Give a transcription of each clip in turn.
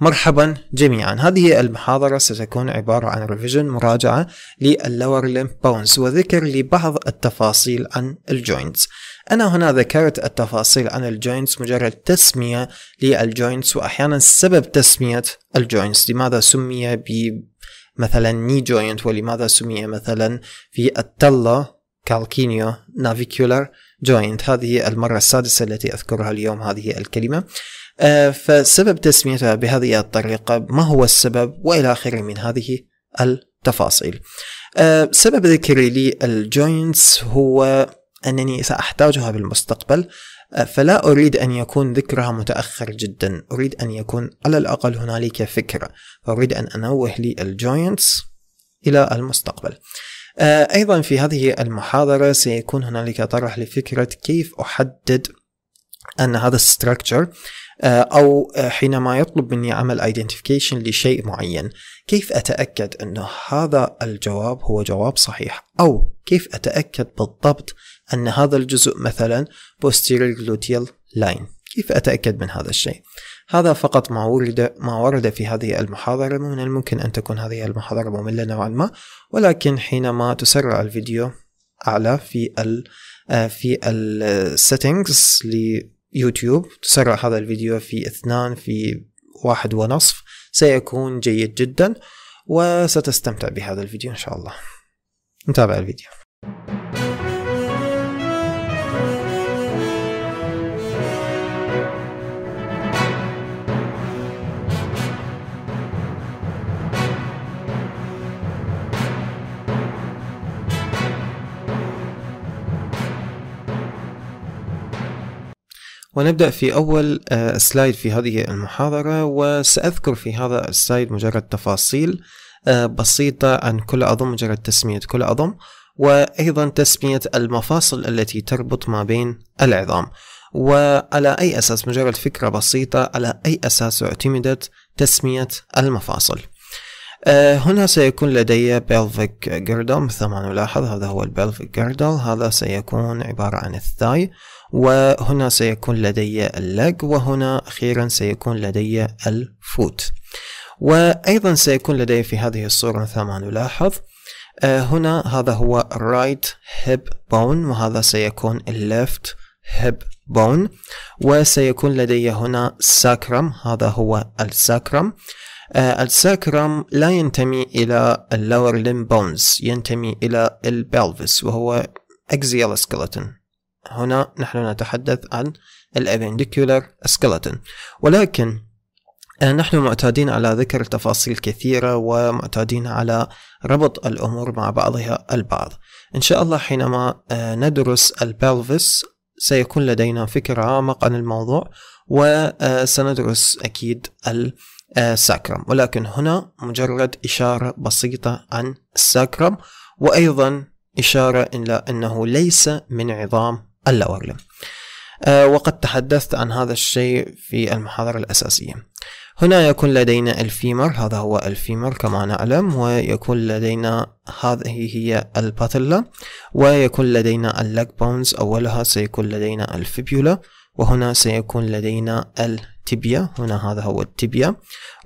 مرحبا جميعا. هذه المحاضرة ستكون عبارة عن revision مراجعة لل lower limb bones وذكر لبعض التفاصيل عن ال joints أنا هنا ذكرت التفاصيل عن ال joints مجرد تسمية لل joints وأحيانا سبب تسمية الجوينتس لماذا سمي ب مثلا knee joint ولماذا سمي مثلا في ال talocalcaneonavicular joint هذه المرة السادسة التي أذكرها اليوم هذه الكلمة. فسبب تسميتها بهذه الطريقة ما هو السبب؟ وإلى آخره من هذه التفاصيل. آه، سبب ذكري لل joints هو أنني سأحتاجها بالمستقبل آه، فلا أريد أن يكون ذكرها متأخر جدا. أريد أن يكون على الأقل هنالك فكرة. فأريد أن أنوه لل joints إلى المستقبل. أيضا في هذه المحاضرة سيكون هنالك طرح لفكرة كيف أحدد أن هذا آه، أو آه، حينما يطلب مني عمل ايدنتيفيكيشن لشيء معين كيف أتأكد أن هذا الجواب هو جواب صحيح؟ أو كيف أتأكد بالضبط أن هذا الجزء مثلا posterior gluteal line كيف أتأكد من هذا الشيء؟ هذا فقط ما ورد ما ورد في هذه المحاضرة من الممكن أن تكون هذه المحاضرة مملة نوعا ما ولكن حينما تسرع الفيديو أعلى في ال آه، في ال settings يوتيوب تسرع هذا الفيديو في اثنان في واحد ونصف. سيكون جيد جدا وستستمتع بهذا الفيديو إن شاء الله. نتابع الفيديو. ونبدأ في أول آه، slide في هذه المحاضرة وسأذكر في هذا ال slide مجرد تفاصيل آه، بسيطة عن كل عظم مجرد تسمية كل عظم وأيضا تسمية المفاصل التي تربط ما بين العظام. وعلى أي أساس؟ مجرد فكرة بسيطة على أي أساس اعتمدت تسمية المفاصل؟ آه، هنا سيكون لدي pelvic girdle مثل ما نلاحظ هذا هو ال pelvic girdle هذا سيكون عبارة عن ال thigh. وهنا سيكون لدي ال leg وهنا أخيرا سيكون لدي ال foot. وأيضا سيكون لدي في هذه الصورة مثل ما نلاحظ آه، هنا هذا هو right hip bone وهذا سيكون left hip bone. وسيكون لدي هنا sacrum هذا هو ال sacrum آه، ال sacrum لا ينتمي إلى ال lower limb bones ينتمي إلى ال pelvis وهو axial skeleton. هنا نحن نتحدث عن ال appendicular skeleton. ولكن آه، نحن معتادين على ذكر تفاصيل كثيرة ومعتادين على ربط الأمور مع بعضها البعض. إن شاء الله حينما آه، ندرس ال pelvis سيكون لدينا فكرة أعمق عن الموضوع وسندرس أكيد ال sacrum ولكن هنا مجرد إشارة بسيطة عن ال sacrum وأيضا إشارة إلى أنه ليس من عظام ال lower limb آه، وقد تحدثت عن هذا الشيء في المحاضرة الأساسية. هنا يكون لدينا ال femur هذا هو ال femur كما نعلم ويكون لدينا هذه هي ال patella ويكون لدينا ال leg bones أولها سيكون لدينا ال fibula وهنا سيكون لدينا ال tibia هنا هذا هو ال tibia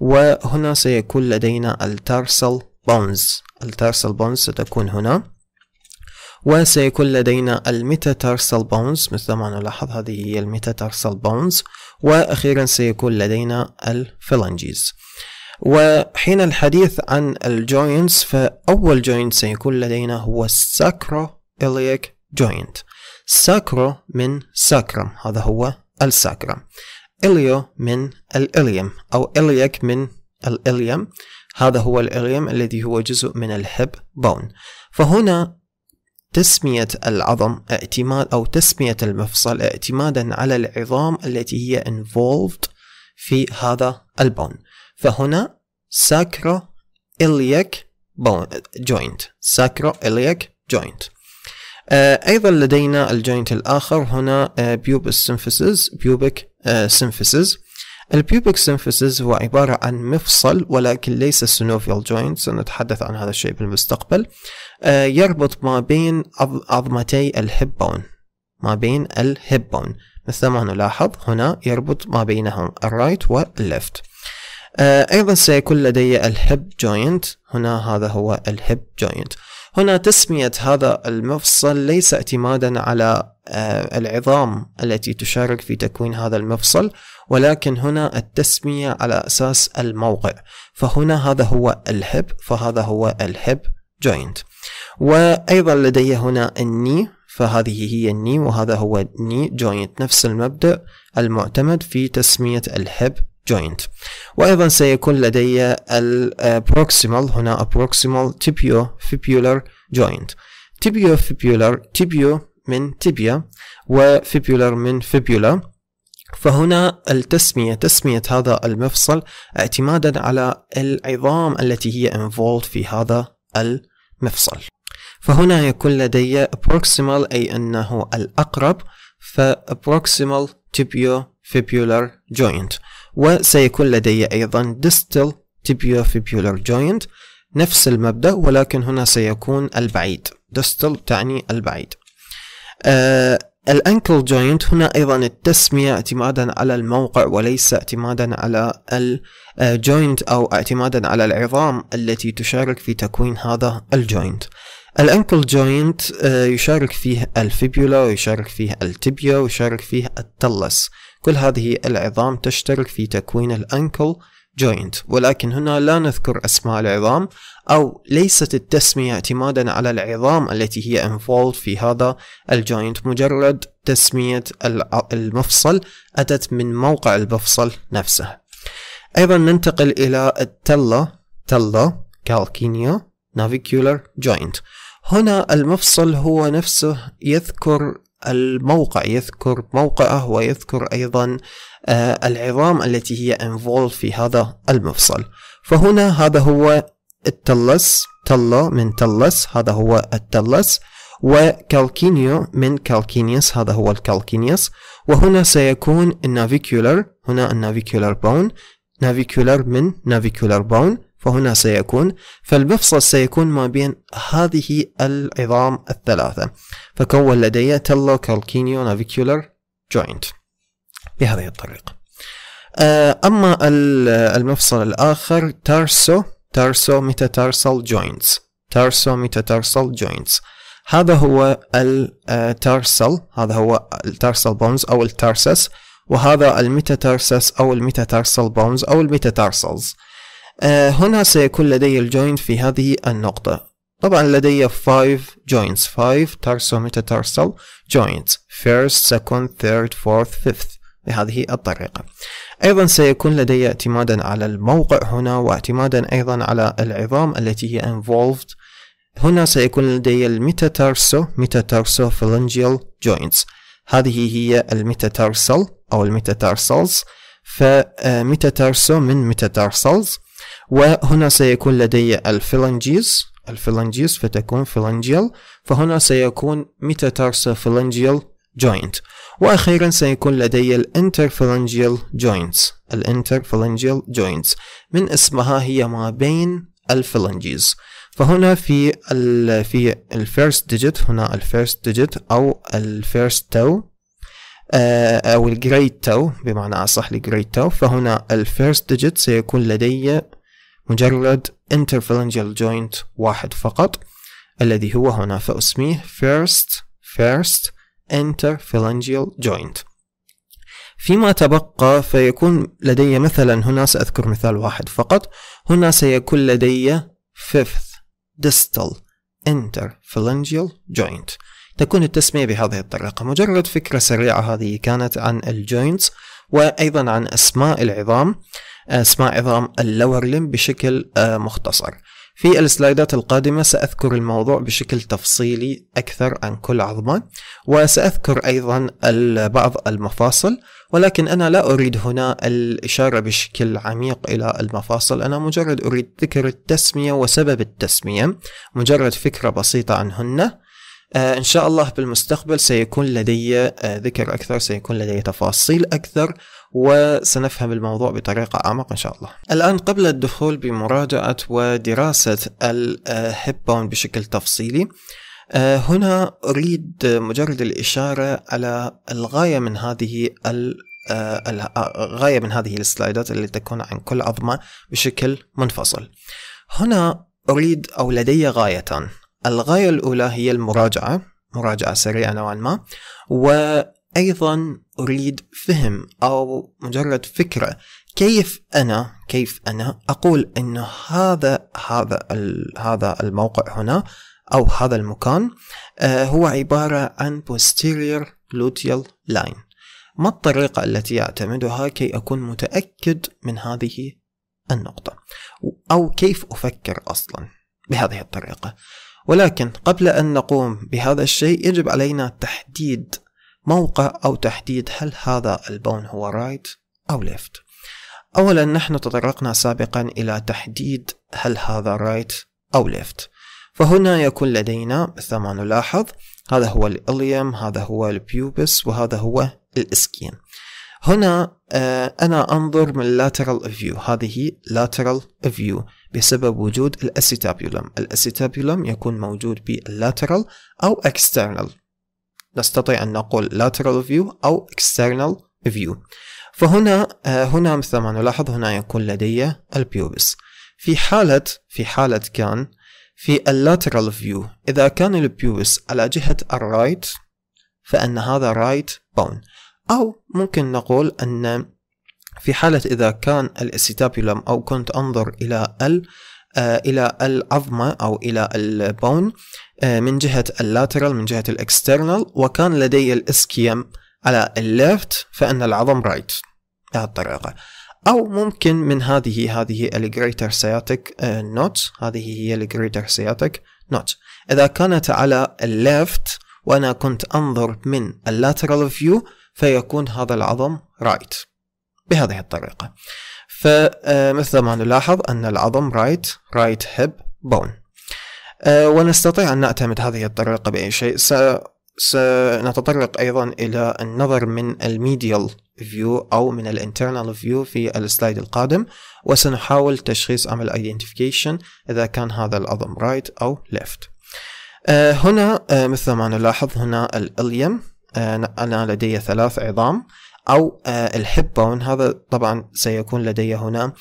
وهنا سيكون لدينا ال tarsal bones ال tarsal bones ستكون هنا. وسيكون لدينا ال metatarsal bones مثل ما نلاحظ هذه هي ال metatarsal bones وأخيرا سيكون لدينا ال phalanges وحين الحديث عن ال joints فأول joint سيكون لدينا هو ال sacroiliac joint. sacro من sacrum هذا هو الساكرم. إليو من الإليم أو إليك من الإليم هذا هو الإليم الذي هو جزء من الهب بون. فهنا تسمية العظم اعتماد أو تسمية المفصل اعتمادا على العظام التي هي involved في هذا البون. فهنا sacro iliac joint. sacro iliac joint. أيضا لدينا ال joint الآخر هنا pubis symphysis pubic symphysis. ال pubic symphysis هو عبارة عن مفصل ولكن ليس synovial joint سنتحدث عن هذا الشيء بالمستقبل. آه، يربط ما بين عظمتي ال hip bone ما بين ال hip bone مثل ما نلاحظ هنا يربط ما بينهم ال right وال left أيضا سيكون لدي ال hip joint هنا هذا هو ال hip joint هنا تسمية هذا المفصل ليس اعتمادا على العظام التي تشارك في تكوين هذا المفصل ولكن هنا التسمية على أساس الموقع. فهنا هذا هو ال hip فهذا هو ال hip joint وأيضا لدي هنا ال knee فهذه هي ال knee وهذا هو ال knee joint نفس المبدأ المعتمد في تسمية ال hip joint. وأيضا سيكون لدي ال proximal هنا proximal tibiofibular joint. Tibiofibular tibio من tibia و fibular من fibula. فهنا التسمية تسمية هذا المفصل اعتمادا على العظام التي هي involved في هذا المفصل. فهنا يكون لدي proximal أي أنه الأقرب ف proximal tibiofibular joint. وسيكون لدي أيضا distal tibiofibular joint نفس المبدأ ولكن هنا سيكون البعيد. distal تعني البعيد. آه ال ankle joint هنا أيضا التسمية اعتمادا على الموقع وليس اعتمادا على ال joint أو اعتمادا على العظام التي تشارك في تكوين هذا ال joint ال ankle joint يشارك فيه ال fibula ويشارك فيه ال tibia ويشارك فيه ال talus. كل هذه العظام تشترك في تكوين ال ankle joint. ولكن هنا لا نذكر أسماء العظام أو ليست التسمية اعتمادا على العظام التي هي involved في هذا ال joint. مجرد تسمية المفصل أتت من موقع المفصل نفسه. أيضا ننتقل إلى ال talo talocalcaneonavicular joint هنا المفصل هو نفسه يذكر الموقع يذكر موقعه ويذكر أيضا آه، العظام التي هي involved في هذا المفصل. فهنا هذا هو ال talus talo من talus هذا هو ال talus و calcaneo من calcaneus هذا هو ال calcaneus. وهنا سيكون ال navicular هنا ال navicular bone navicular من navicular bone فهنا سيكون. فالمفصل سيكون ما بين هذه العظام الثلاثة. فكون لدي talocalcaneonavicular joint بهذه الطريقة. آه، أما المفصل الآخر tarso tarsometatarsal joints tarsometatarsal joints هذا هو ال tarsal هذا هو ال tarsal bones أو ال tarsus وهذا ال metatarsus أو ال metatarsal bones أو ال metatarsals. آه، هنا سيكون لدي ال joint في هذه النقطة. طبعا لدي 5 joints 5 tarsometatarsal joints first second third fourth fifth بهذه الطريقة. أيضا سيكون لدي اعتمادا على الموقع هنا واعتمادا أيضا على العظام التي هي involved. هنا سيكون لدي ال metatarso metatarsophalangeal joints. هذه هي ال metatarsal أو ال metatarsals ف metatarso من metatarsals وهنا سيكون لدي ال phalanges ال phalanges فتكون phalangeal فهنا سيكون metatarsophalangeal joint. وأخيرا سيكون لدي ال interphalangeal joints. ال interphalangeal joints. من اسمها هي ما بين ال phalanges فهنا في ال في ال first digit هنا ال first digit أو ال first toe أو ال great toe بمعنى أصح ال great toe فهنا ال first digit سيكون لدي مجرد interphalangeal joint واحد فقط الذي هو هنا فأسميه first first interphalangeal joint. فيما تبقى فيكون لدي مثلا هنا سأذكر مثال واحد فقط هنا سيكون لدي fifth distal interphalangeal joint. تكون التسمية بهذه الطريقة. مجرد فكرة سريعة هذه كانت عن ال joints وأيضا عن أسماء العظام. أسماء عظام ال lower limb بشكل آه، مختصر. في ال slide ات القادمة سأذكر الموضوع بشكل تفصيلي أكثر عن كل عظمة وسأذكر أيضا بعض المفاصل ولكن أنا لا أريد هنا الإشارة بشكل عميق إلى المفاصل. أنا مجرد أريد ذكر التسمية وسبب التسمية مجرد فكرة بسيطة عنهن. آه إن شاء الله بالمستقبل سيكون لدي آه ذكر أكثر سيكون لدي تفاصيل أكثر. وسنفهم الموضوع بطريقة أعمق إن شاء الله. الآن قبل الدخول بمراجعة ودراسة الهيب بشكل تفصيلي آه، هنا أريد مجرد الإشارة على الغاية من هذه غاية من هذه السلايدات اللي تكون عن كل عظمة بشكل منفصل. هنا أريد أو لدي غايتان الغاية الأولى هي المراجعة مراجعة سريعة نوعا ما وأيضا أريد فهم أو مجرد فكرة. كيف أنا كيف أنا أقول أن هذا هذا هذا الموقع هنا أو هذا المكان آه، هو عبارة عن posterior gluteal line. ما الطريقة التي أعتمدها كي أكون متأكد من هذه النقطة؟ أو كيف أفكر أصلا بهذه الطريقة؟ ولكن قبل أن نقوم بهذا الشيء يجب علينا تحديد موقع أو تحديد هل هذا ال bone هو right أو left أولا نحن تطرقنا سابقا إلى تحديد هل هذا right أو left فهنا يكون لدينا مثل ما نلاحظ هذا هو ال ilium هذا هو ال pubis وهذا هو ال ischium. هنا آه، أنا أنظر من lateral view. هذه lateral view بسبب وجود ال acetabulum. ال acetabulum يكون موجود بال lateral أو external. نستطيع أن نقول lateral view أو external view. فهنا آه، هنا مثل ما نلاحظ هنا يكون لدي ال pubis في حالة في حالة كان في ال lateral view إذا كان ال pubis على جهة ال right فإن هذا right bone أو ممكن نقول أن في حالة إذا كان ال acetabulum أو كنت أنظر إلى ال آه، إلى العظمة أو إلى ال bone آه، من جهة ال lateral من جهة ال external وكان لدي ال ischium على ال left فإن العظم right بهذه الطريقة. أو ممكن من هذه هذه ال greater sciatic notch هذه هي ال greater sciatic notch إذا كانت على ال left وأنا كنت أنظر من ال lateral view فيكون هذا العظم right بهذه الطريقة. فمثل ما نلاحظ أن العظم right right hip bone ونستطيع أن نعتمد هذه الطريقة بأي شيء. سنتطرق أيضا إلى النظر من ال medial view أو من ال internal view في ال slide القادم وسنحاول تشخيص عمل identification إذا كان هذا العظم right أو left آه هنا آه مثل ما نلاحظ هنا ال ilium آه أنا لدي ثلاث عظام. أو آه ال hip bone هذا طبعا سيكون لدي هنا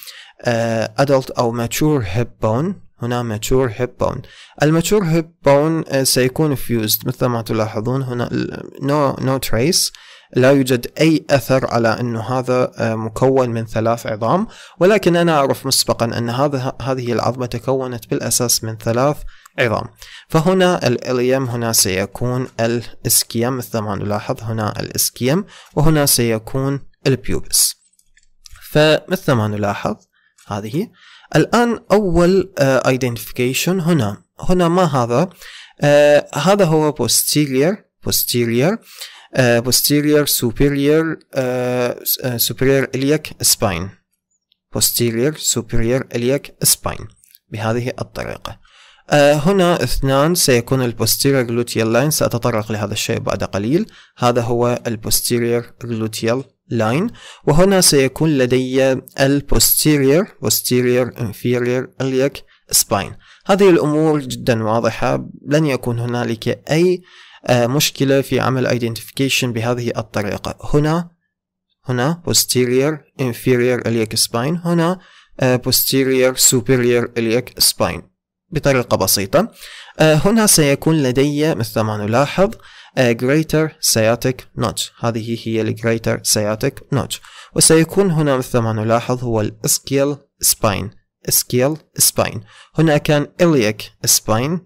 آه adult أو mature hip bone هنا mature hip bone. ال mature hip bone سيكون fused مثل ما تلاحظون هنا no, no trace. لا يوجد أي أثر على أنه هذا آه، مكون من ثلاث عظام. ولكن أنا أعرف مسبقا أن هذا هذه العظمة تكونت بالأساس من ثلاث عظام. فهنا ال ilium هنا سيكون ال ischium مثل ما نلاحظ هنا ال ischium وهنا سيكون ال pubis. فمثل ما نلاحظ هذه. الآن أول identification آه، هنا. هنا ما هذا؟ آه هذا هو posterior posterior آه posterior superior آه superior iliac spine. posterior superior iliac spine. بهذه الطريقة. آه هنا اثنان سيكون ال posterior gluteal line سأتطرق لهذا الشيء بعد قليل. هذا هو ال posterior gluteal line. وهنا سيكون لدي ال posterior posterior inferior iliac spine. هذه الأمور جدا واضحة. لن يكون هنالك أي آه، مشكلة في عمل identification بهذه الطريقة. هنا هنا posterior inferior iliac spine هنا آه، posterior superior iliac spine. بطريقة بسيطة آه، هنا سيكون لدي مثل ما نلاحظ greater sciatic notch هذه هي ال greater sciatic notch وسيكون هنا مثل ما نلاحظ هو الاسكيال spine اسكيال spine هنا كان iliac spine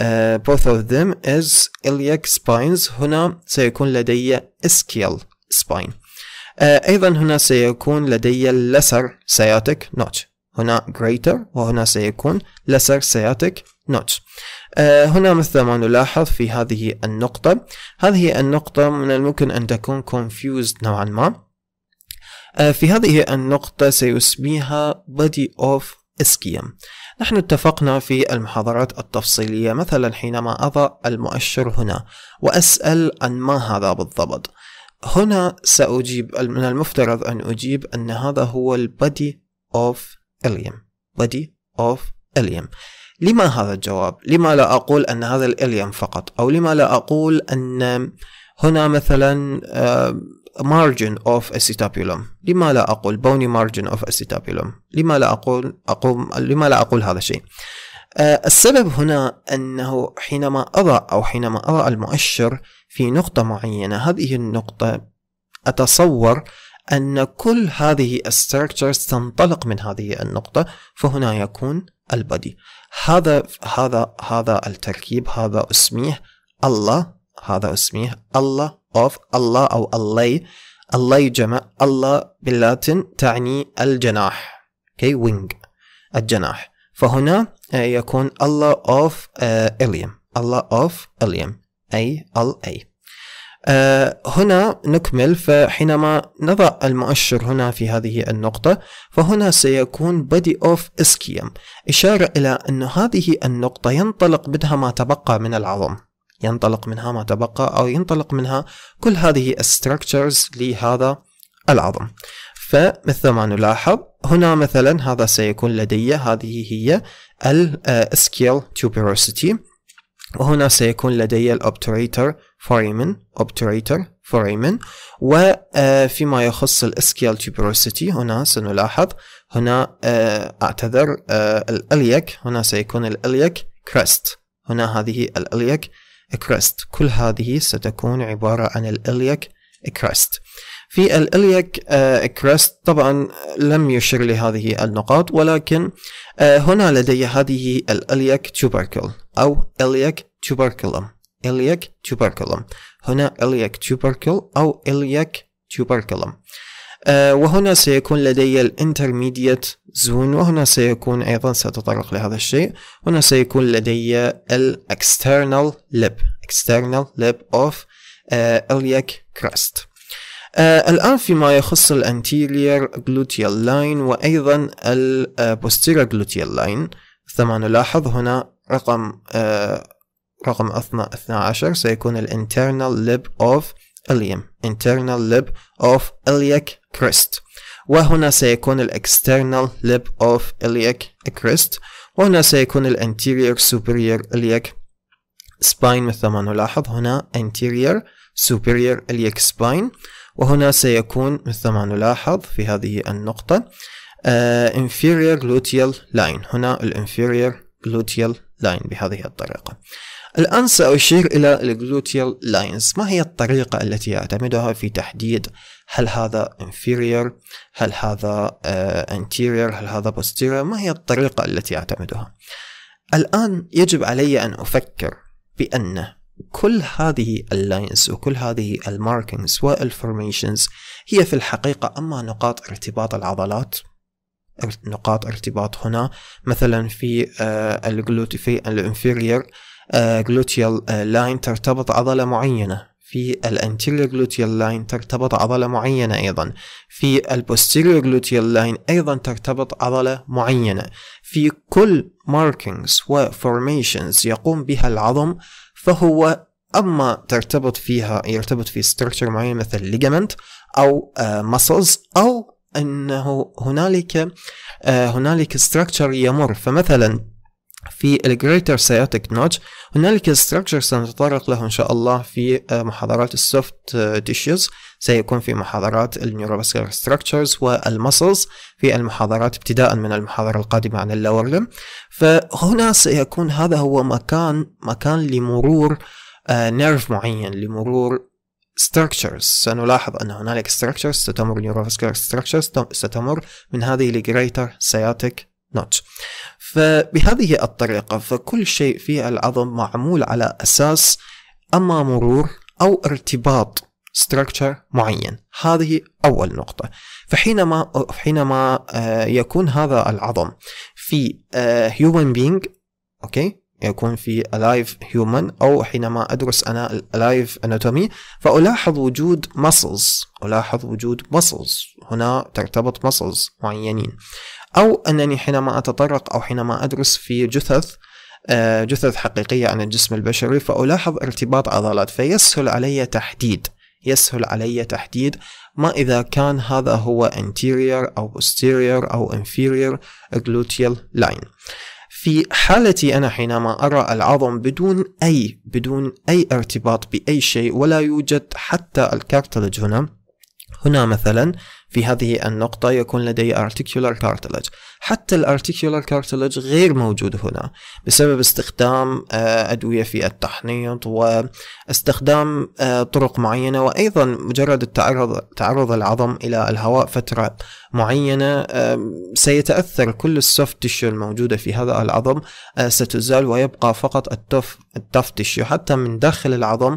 uh, both of them is iliac spines هنا سيكون لدي ischial spine uh, أيضا هنا سيكون لدي lesser sciatic notch هنا greater وهنا سيكون lesser sciatic notch آه هنا مثل ما نلاحظ في هذه النقطة. هذه النقطة من الممكن أن تكون confused نوعا ما. آه في هذه النقطة سيسميها body of ischemium نحن اتفقنا في المحاضرات التفصيلية مثلا حينما أضع المؤشر هنا وأسأل عن ما هذا بالضبط. هنا سأجيب من المفترض أن أجيب أن هذا هو البادي أوف إليم body of إليم لما هذا الجواب؟ لما لا أقول أن هذا الإليم فقط؟ أو لما لا أقول أن هنا مثلا margin of acetabulum لما لا أقول bony margin of acetabulum لما لا أقول أقوم لما لا أقول هذا الشيء؟ آه، السبب هنا أنه حينما أضع أو حينما أضع المؤشر في نقطة معينة هذه النقطة أتصور أن كل هذه الستركتشرز تنطلق من هذه النقطة فهنا يكون البدي. هذا هذا هذا التركيب هذا اسميه الله هذا اسميه الله of الله أو الله الله جمع الله باللاتن تعني الجناح okay wing الجناح. فهنا يكون الله of إليم الله of ilium أي ال أي آه هنا نكمل فحينما نضع المؤشر هنا في هذه النقطة فهنا سيكون body of ischium إشارة إلى أن هذه النقطة ينطلق منها ما تبقى من العظم ينطلق منها ما تبقى أو ينطلق منها كل هذه ال structures لهذا العظم. فمثل ما نلاحظ هنا مثلا هذا سيكون لدي هذه هي ال ischial tuberosity. وهنا سيكون لدي ال obturator foramen obturator foramen وفيما يخص ال ischial tuberosity هنا سنلاحظ. هنا آه، أعتذر آه، ال iliac هنا سيكون ال iliac crest هنا هذه ال iliac crest كل هذه ستكون عبارة عن ال iliac crest في ال iliac crest طبعا لم يشر لهذه النقاط ولكن آه، هنا لدي هذه ال iliac tubercle أو iliac tuberculum iliac tuberculum. هنا iliac tubercle أو iliac آه وهنا سيكون لدي ال intermediate zone وهنا سيكون أيضا سأتطرق لهذا الشيء. هنا سيكون لدي ال external lip external lip of آه iliac crest. آه الآن فيما يخص ال anterior gluteal line وأيضا ال posterior gluteal line ثم نلاحظ هنا رقم آه رقم 12 سيكون ال internal lip of ilium internal lip of iliac crest وهنا سيكون ال external lip of iliac crest وهنا سيكون ال anterior superior iliac spine مثل ما نلاحظ هنا anterior superior iliac spine وهنا سيكون مثل ما نلاحظ في هذه النقطة. uh, inferior gluteal line. هنا ال inferior gluteal line بهذه الطريقة. الآن سأشير إلى ال gluteal lines ما هي الطريقة التي يعتمدها في تحديد هل هذا inferior هل هذا uh, anterior هل هذا posterior ما هي الطريقة التي يعتمدها؟ الآن يجب علي أن أفكر بأن كل هذه ال lines وكل هذه ال markings وال formations هي في الحقيقة أما نقاط ارتباط العضلات نقاط ارتباط هنا مثلا في uh, ال glute في ال inferior gluteal line ترتبط عضلة معينة في ال anterior gluteal line ترتبط عضلة معينة أيضا في ال posterior gluteal line أيضا ترتبط عضلة معينة في كل markings و formations يقوم بها العظم فهو أما ترتبط فيها يرتبط في structure معين مثل ligament أو uh, muscles أو أنه هنالك uh, هنالك structure يمر. فمثلا في ال greater sciatic notch هنالك structure سنتطرق له إن شاء الله في آه، محاضرات ال soft tissues سيكون في محاضرات ال neurovascular structures وال muscles في المحاضرات ابتداء من المحاضرة القادمة عن ال lower فهنا سيكون هذا هو مكان مكان لمرور nerve آه، معين لمرور structures. سنلاحظ أن هنالك structures ستمر neurovascular structures ستمر من هذه ال greater sciatic notch فبهذه الطريقة فكل شيء في العظم معمول على أساس أما مرور أو ارتباط structure معين. هذه أول نقطة. فحينما حينما آه، يكون هذا العظم في آه، human being أوكي؟ يكون في alive human أو حينما أدرس أنا alive anatomy فألاحظ وجود muscles. ألاحظ وجود muscles. هنا ترتبط muscles معينين. أو أنني حينما أتطرق أو حينما أدرس في جثث آه، جثث حقيقية عن الجسم البشري فألاحظ ارتباط عضلات فيسهل علي تحديد. يسهل علي تحديد ما إذا كان هذا هو anterior أو posterior أو inferior gluteal line. في حالتي أنا حينما أرى العظم بدون أي بدون أي ارتباط بأي شيء ولا يوجد حتى الكارتلج هنا. هنا مثلا في هذه النقطة يكون لدي articular cartilage. حتى الارتيكولار cartilage غير موجود هنا بسبب استخدام آه، أدوية في التحنيط واستخدام آه، طرق معينة وأيضا مجرد التعرض تعرض العظم إلى الهواء فترة معينة سيتأثر كل ال soft tissue الموجودة في هذا العظم آه، ستزال ويبقى فقط ال tough ال tough tissue حتى من داخل العظم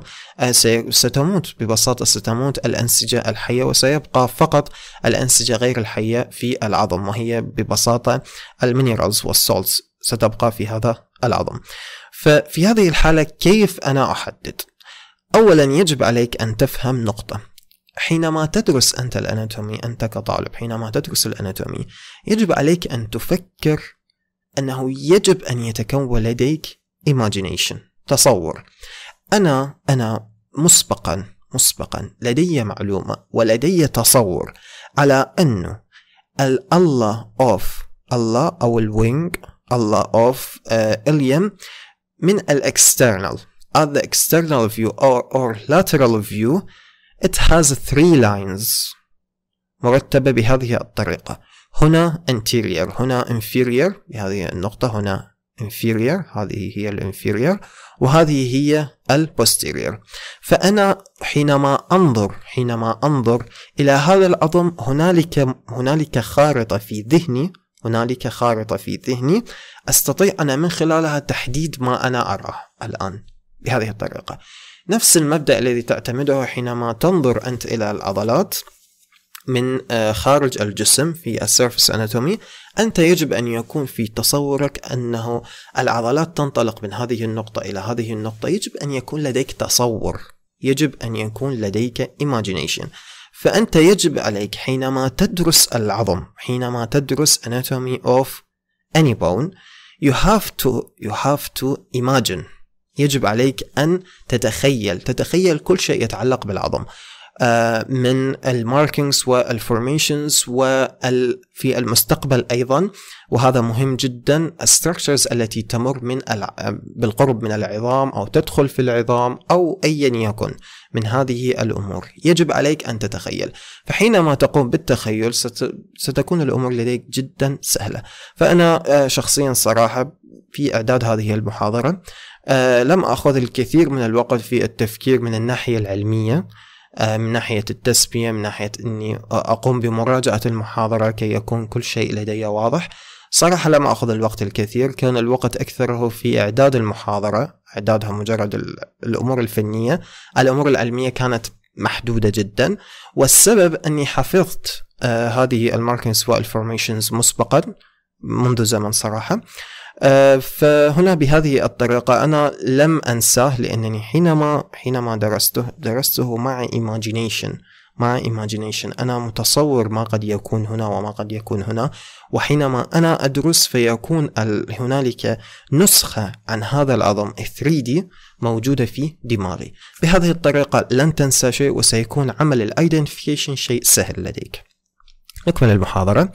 ستموت ببساطة ستموت الأنسجة الحية وسيبقى فقط الأنسجة غير الحية في العظم وهي ببساطة ال minerals وال salts ستبقى في هذا العظم. ففي هذه الحالة كيف أنا أحدد؟ أولا يجب عليك أن تفهم نقطة. حينما تدرس أنت ال anatomy أنت كطالب حينما تدرس ال anatomy يجب عليك أن تفكر أنه يجب أن يتكون لديك imagination تصور. أنا أنا مسبقا مسبقا لدي معلومة ولدي تصور. على أنه الله أوف الله أو الوينج الله أوف إليم من الإكسترنال at the external view or, or lateral view it has three lines مرتبة بهذه الطريقة. هنا anterior هنا inferior بهذه النقطة هنا inferior هذه هي ال inferior وهذه هي ال posterior فأنا حينما أنظر حينما أنظر إلى هذا العظم هنالك هنالك خارطة في ذهني هنالك خارطة في ذهني. أستطيع أنا من خلالها تحديد ما أنا أراه الآن بهذه الطريقة. نفس المبدأ الذي تعتمده حينما تنظر أنت إلى العضلات. من آه، خارج الجسم في السيرفس اناتومي أنت يجب أن يكون في تصورك أنه العضلات تنطلق من هذه النقطة إلى هذه النقطة. يجب أن يكون لديك تصور. يجب أن يكون لديك imagination. فأنت يجب عليك حينما تدرس العظم حينما تدرس anatomy of any bone you have to you have to imagine. يجب عليك أن تتخيل. تتخيل كل شيء يتعلق بالعظم. من ال markings وال formations وفي المستقبل أيضا. وهذا مهم جدا. ال structures التي تمر من بالقرب من العظام أو تدخل في العظام أو ايا يكن من هذه الأمور. يجب عليك أن تتخيل. فحينما تقوم بالتخيل ستكون الأمور لديك جدا سهلة. فأنا آه، شخصيا صراحة في إعداد هذه المحاضرة آه، لم أخذ الكثير من الوقت في التفكير من الناحية العلمية. آه، من ناحية التسبية من ناحية أني أقوم بمراجعة المحاضرة كي يكون كل شيء لدي واضح. صراحة لم أخذ الوقت الكثير كان الوقت أكثره في إعداد المحاضرة إعدادها مجرد الأمور الفنية. الأمور العلمية كانت محدودة جدا والسبب أني حفظت آه هذه ال markings وال formations مسبقا منذ زمن صراحة. آه، فهنا بهذه الطريقة أنا لم أنساه لأنني حينما حينما درسته درسته مع imagination مع imagination. أنا متصور ما قد يكون هنا وما قد يكون هنا وحينما أنا أدرس فيكون هنالك نسخة عن هذا العظم 3D موجودة في دماغي. بهذه الطريقة لن تنسى شيء وسيكون عمل ال identification شيء سهل لديك. نكمل المحاضرة. آه،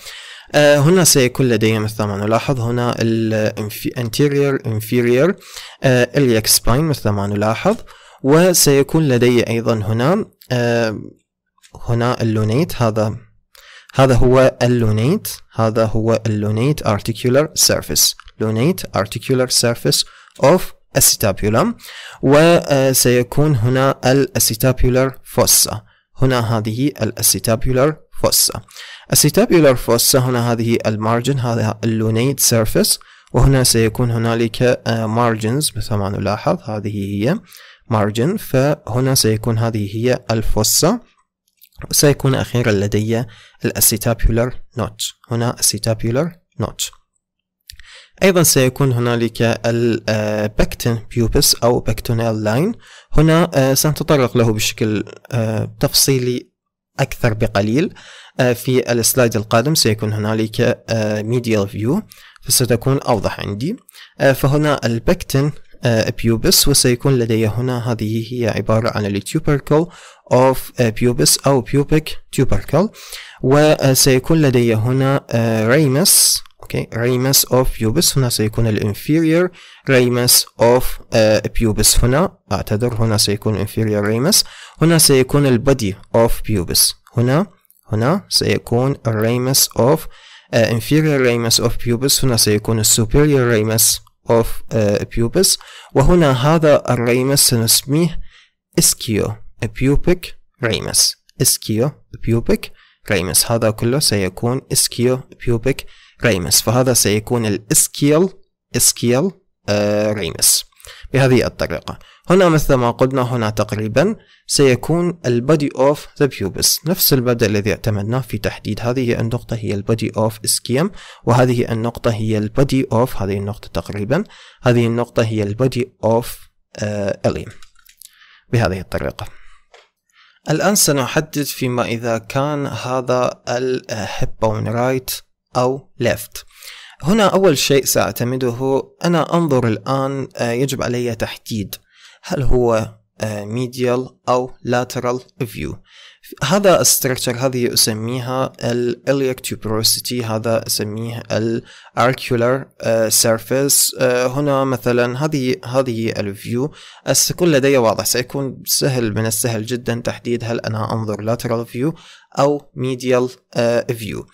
هنا سيكون لدي مثل ما نلاحظ هنا ال anterior inferior iliac spine مثل ما نلاحظ وسيكون لدي أيضا هنا آه، هنا ال lunate هذا هذا هو ال lunate هذا هو ال lunate articular surface lunate articular surface of acetabulum وسيكون هنا الاسيتابيولار فوسا هنا هذه الاسيتابيولار فوسا السيتابيولار فوسا هنا هذه المارجن هذا اللونيت سيرفيس وهنا سيكون هنالك margins مثل ما نلاحظ هذه هي margin فهنا سيكون هذه هي ال fossa سيكون أخيرا لدي ال acetabular notch هنا acetabular notch أيضا سيكون هنالك ال pecten pubis أو pectineal line. هنا سنتطرق له بشكل تفصيلي أكثر بقليل. آه، في ال slide القادم سيكون هنالك medial آه، view فستكون أوضح عندي. آه، فهنا ال pecten pubis وسيكون لدي هنا هذه هي عبارة عن ال tubercle of pubis أو pubic tubercle. وسيكون لدي هنا ramus okay ramus of pubis هنا سيكون ال inferior ramus of pubis هنا أعتذر هنا سيكون inferior ramus هنا سيكون ال body of pubis هنا هنا سيكون ال ramus of uh, inferior ramus of pubis هنا سيكون superior ramus of uh, pubis وهنا هذا ال ramus سنسميه ischio pubic ramus ischio pubic ramus هذا كله سيكون ischio pubic ramus فهذا سيكون ال ischial ischial ramus بهذه الطريقة. هنا مثل ما قلنا هنا تقريبا سيكون ال body of the pubis نفس المبدأ الذي اعتمدناه في تحديد هذه النقطة هي ال body of ischium وهذه النقطة هي ال body of هذه النقطة تقريبا هذه النقطة هي ال body of ilium بهذه الطريقة. الآن سنحدد فيما إذا كان هذا ال hip bone right أو left. هنا أول شيء سأعتمده أنا أنظر الآن آه، يجب علي تحديد هل هو medial آه، أو lateral view. هذا ال structure هذه أسميها ال iliac tuberosity هذا أسميه ال auricular surface آه، هنا مثلا هذه هذه ال view سيكون لدي واضح سيكون سهل من السهل جدا تحديد هل أنا أنظر lateral view أو medial view.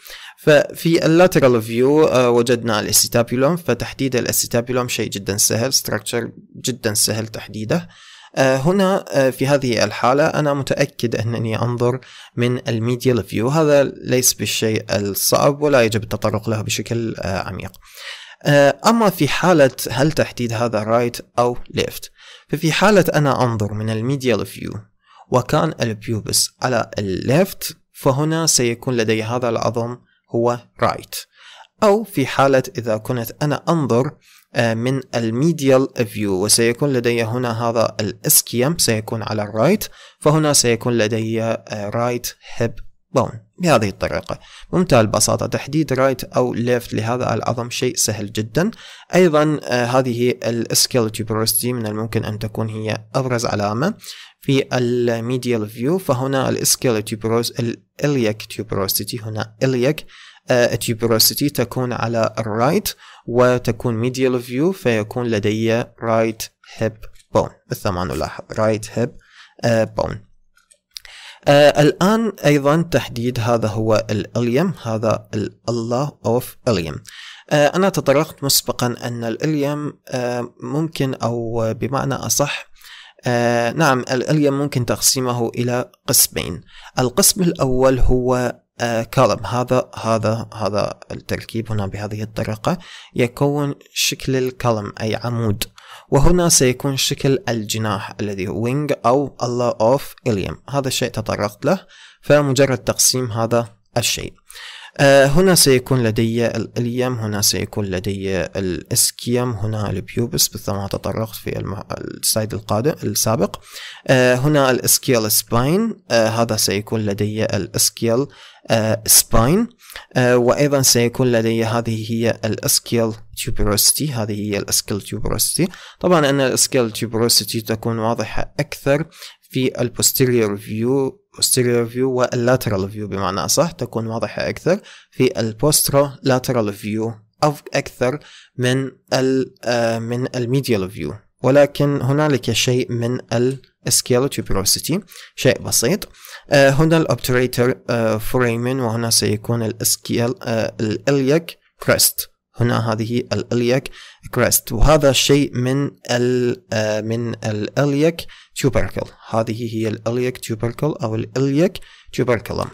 ففي ال lateral view آه، وجدنا ال acetabulum فتحديد ال acetabulum شيء جدا سهل structure جدا سهل تحديده. آه، هنا آه، في هذه الحالة أنا متأكد أنني أنظر من ال medial view هذا ليس بالشيء الصعب ولا يجب التطرق له بشكل عميق. أما في حالة هل تحديد هذا right right أو left ففي حالة أنا أنظر من ال medial view وكان ال pubis على ال left فهنا سيكون لدي هذا العظم هو right. أو في حالة إذا كنت أنا أنظر آه، من ال medial view وسيكون لدي هنا هذا ال ischium سيكون على ال right فهنا سيكون لدي right hip bone بهذه الطريقة. بمنتهى البساطة تحديد right أو left لهذا العظم شيء سهل جدا. أيضا آه، هذه ال ischial tuberosity من الممكن أن تكون هي أبرز علامة. في ال medial view فهنا ال ischial tuberos ال iliac tuberosity هنا iliac tuberosity تكون على ال right وتكون medial view فيكون لدي right hip bone. مثل ما نلاحظ right hip bone. الآن أيضا تحديد هذا هو ال ilium هذا ال ala of ilium أنا تطرقت مسبقا أن ال ilium آه، ممكن أو بمعنى أصح آه نعم ال ilium ممكن تقسيمه إلى قسمين. القسم الأول هو آه column. هذا هذا هذا التركيب هنا بهذه الطريقة. يكون شكل ال column أي عمود. وهنا سيكون شكل الجناح الذي هو wing أو ال ala of ilium هذا الشيء تطرقت له. فمجرد تقسيم هذا الشيء. هنا سيكون لدي ال ilium هنا سيكون لدي ال ischium هنا ال pubis ما تطرقت في ال slide القادم السابق. آه هنا ال ischial spine آه هذا سيكون لدي ال ischial آه spine. آه وأيضا سيكون لدي هذه هي ال ischial tuberosity هذه هي ال ischial tuberosity طبعا أن ال ischial tuberosity تكون واضحة أكثر في ال posterior view posterior view وال lateral view بمعنى أصح تكون واضحة أكثر. في ال postero lateral view أو أكثر من ال آه، من ال medial view ولكن هنالك شيء من ال ischial tuberosity شيء بسيط. آه، هنا ال obturator foramen وهنا سيكون ال ischial آه، ال iliac crest هنا هذه ال iliac crest وهذا شيء من ال من ال iliac tubercle. هذه هي tubercle أو ال iliac tuberculum.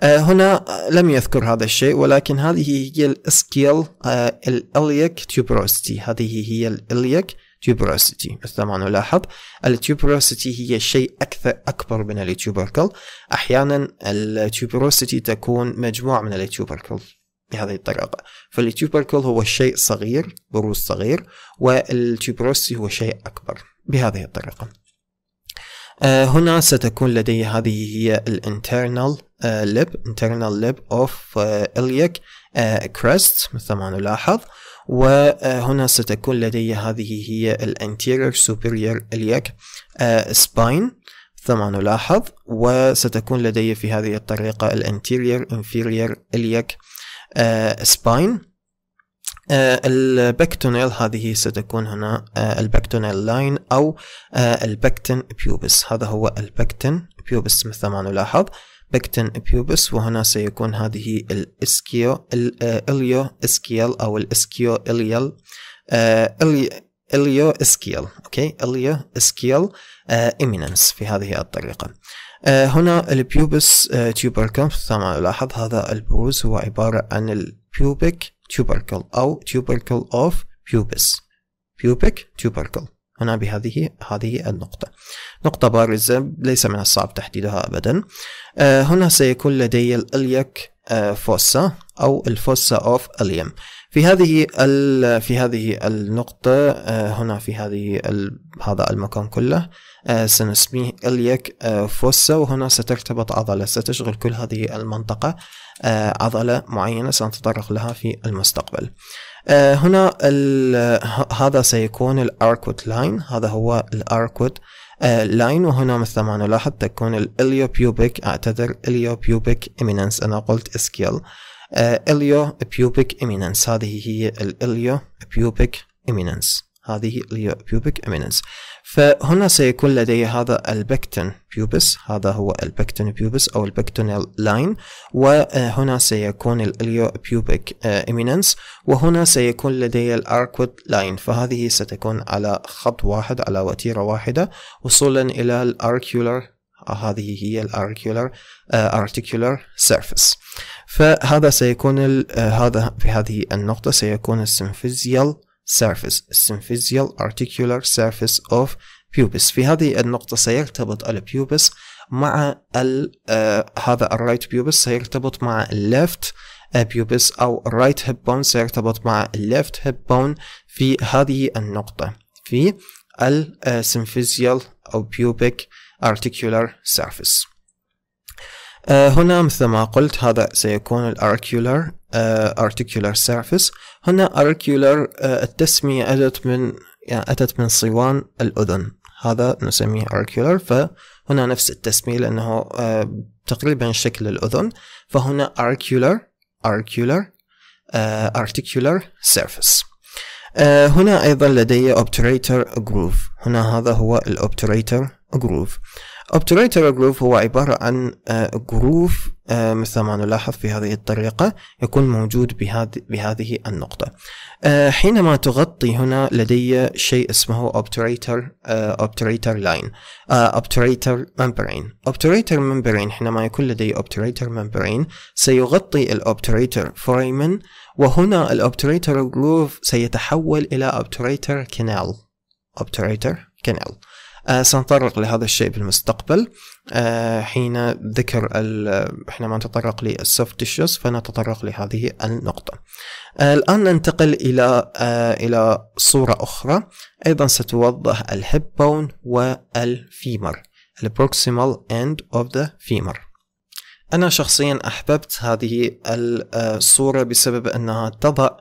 آه، هنا لم يذكر هذا الشيء ولكن هذه هي ال ischial آه، ال iliac tuberosity. هذه هي ال iliac tuberosity. مثل ما نلاحظ ال tuberosity هي شيء أكثر أكبر من ال tubercle أحيانا ال tuberosity تكون مجموعة من ال tubercle بهذه الطريقة. فال tubercle هو شيء صغير بروز صغير وال tuberosity هو شيء أكبر بهذه الطريقة. آه، هنا ستكون لدي هذه هي الانترنال لب internal lip of iliac crest مثل ما نلاحظ. وهنا ستكون لدي هذه هي ال anterior superior iliac spine مثل ما نلاحظ. وستكون لدي في هذه الطريقة ال anterior inferior iliac spine. آه، ال pectineal هذه ستكون هنا آه، ال pectineal line أو آه، ال pecten pubis هذا هو ال pecten pubis مثل ما نلاحظ. pecten pubis وهنا سيكون هذه ال ischio ال ilio ischial أو ال ischio ilial ilio ischial okay؟ ilio ischial eminence في هذه الطريقة. هنا ال pubis tubercle ثم لاحظ هذا البروز هو عبارة عن ال pubic tubercle أو tubercle of pubis pubic tubercle هنا بهذه هذه النقطة. نقطة بارزة ليس من الصعب تحديدها أبدا. آه، هنا سيكون لدي الإليك آه، فوسا أو الفوسا أوف إليم في هذه في هذه النقطة آه، هنا في هذه هذا المكان كله سنسميه إليك فوسا وهنا سترتبط عضلة ستشغل كل هذه المنطقة عضلة معينة سنتطرق لها في المستقبل. آه، هنا هذا سيكون ال arcuate line هذا هو ال arcuate line آه، وهنا مثل ما نلاحظ تكون ال iliopubic أعتذر iliopubic eminence أنا قلت ischial iliopubic eminence هذه هي ال iliopubic eminence هذه هي pubic eminence فهنا سيكون لدي هذا ال pecten pubis هذا هو ال pecten pubis أو ال pectineal line وهنا سيكون ال ilio pubic eminence وهنا سيكون لدي ال arcuate line فهذه ستكون على خط واحد على وتيرة واحدة وصولا إلى ال auricular هذه هي ال auricular auricular surface. فهذا سيكون هذا في هذه النقطة سيكون ال symphysial surface symphysial articular surface of pubis. في هذه النقطة سيرتبط ال pubis مع ال آه هذا ال right pubis سيرتبط مع ال left pubis أو ال right hip bone سيرتبط مع ال left hip bone في هذه النقطة. في ال symphysial أو pubic articular surface. آه، هنا مثل ما قلت هذا سيكون ال auricular auricular surface. هنا auricular آه، التسمية أتت من يعني أتت من صوان الأذن. هذا نسميه auricular. فهنا نفس التسمية لأنه تقريبا شكل الأذن. فهنا auricular auricular auricular surface. هنا أيضا لدي obturator groove. هنا هذا هو ال obturator groove obturator groove هو عبارة عن آه، groove آه، مثل ما نلاحظ في هذه الطريقة يكون موجود بهذه النقطة. آه، حينما تغطي هنا لدي شيء اسمه obturator obturator line obturator membrane obturator membrane حينما يكون لدي obturator membrane سيغطي ال obturator foramen وهنا ال obturator groove سيتحول إلى obturator canal obturator canal سنتطرق لهذا الشيء بالمستقبل. آه حين ذكر حينما نتطرق لل soft tissues فنتطرق لهذه النقطة. آه الآن ننتقل إلى آه إلى صورة أخرى. أيضا ستوضح ال hip bone وال femur ال proximal end of the femur. أنا شخصيا أحببت هذه الصورة بسبب أنها تضع آه،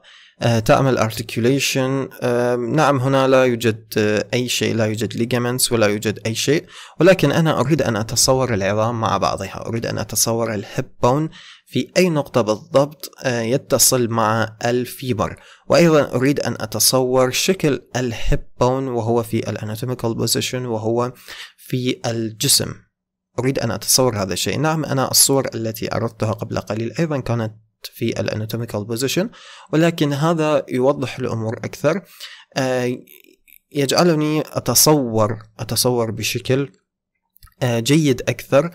تعمل articulation. نعم هنا لا يوجد آه، أي شيء لا يوجد ligaments ولا يوجد أي شيء. ولكن أنا أريد أن أتصور العظام مع بعضها. أريد أن أتصور ال hip bone في أي نقطة بالضبط آه، يتصل مع ال femur وأيضا أريد أن أتصور شكل ال hip bone وهو في ال anatomical position وهو في الجسم أريد أن أتصور هذا الشيء. نعم أنا الصور التي أردتها قبل قليل أيضا كانت في ال anatomical position ولكن هذا يوضح الأمور أكثر. آه، يجعلني أتصور أتصور بشكل آه، جيد أكثر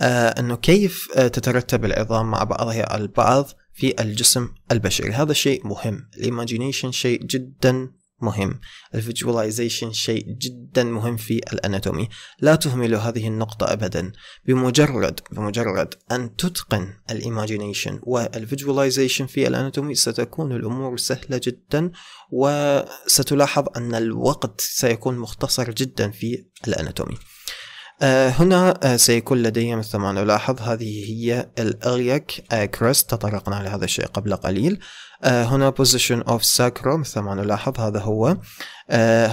آه، أنه كيف تترتب العظام مع بعضها البعض في الجسم البشري. هذا شيء مهم. ال imagination شيء جدا مهم. ال visualization شيء جدا مهم في ال anatomy. لا تهملوا هذه النقطة ابدا. بمجرد بمجرد أن تتقن ال imagination وال visualization في ال anatomy ستكون الأمور سهلة جدا وستلاحظ أن الوقت سيكون مختصر جدا في ال anatomy. آه، هنا آه، سيكون لدي مثل ما نلاحظ هذه هي ال iliac كريست. تطرقنا لهذا الشيء قبل قليل. آه، هنا position of sacro مثل ما نلاحظ هذا هو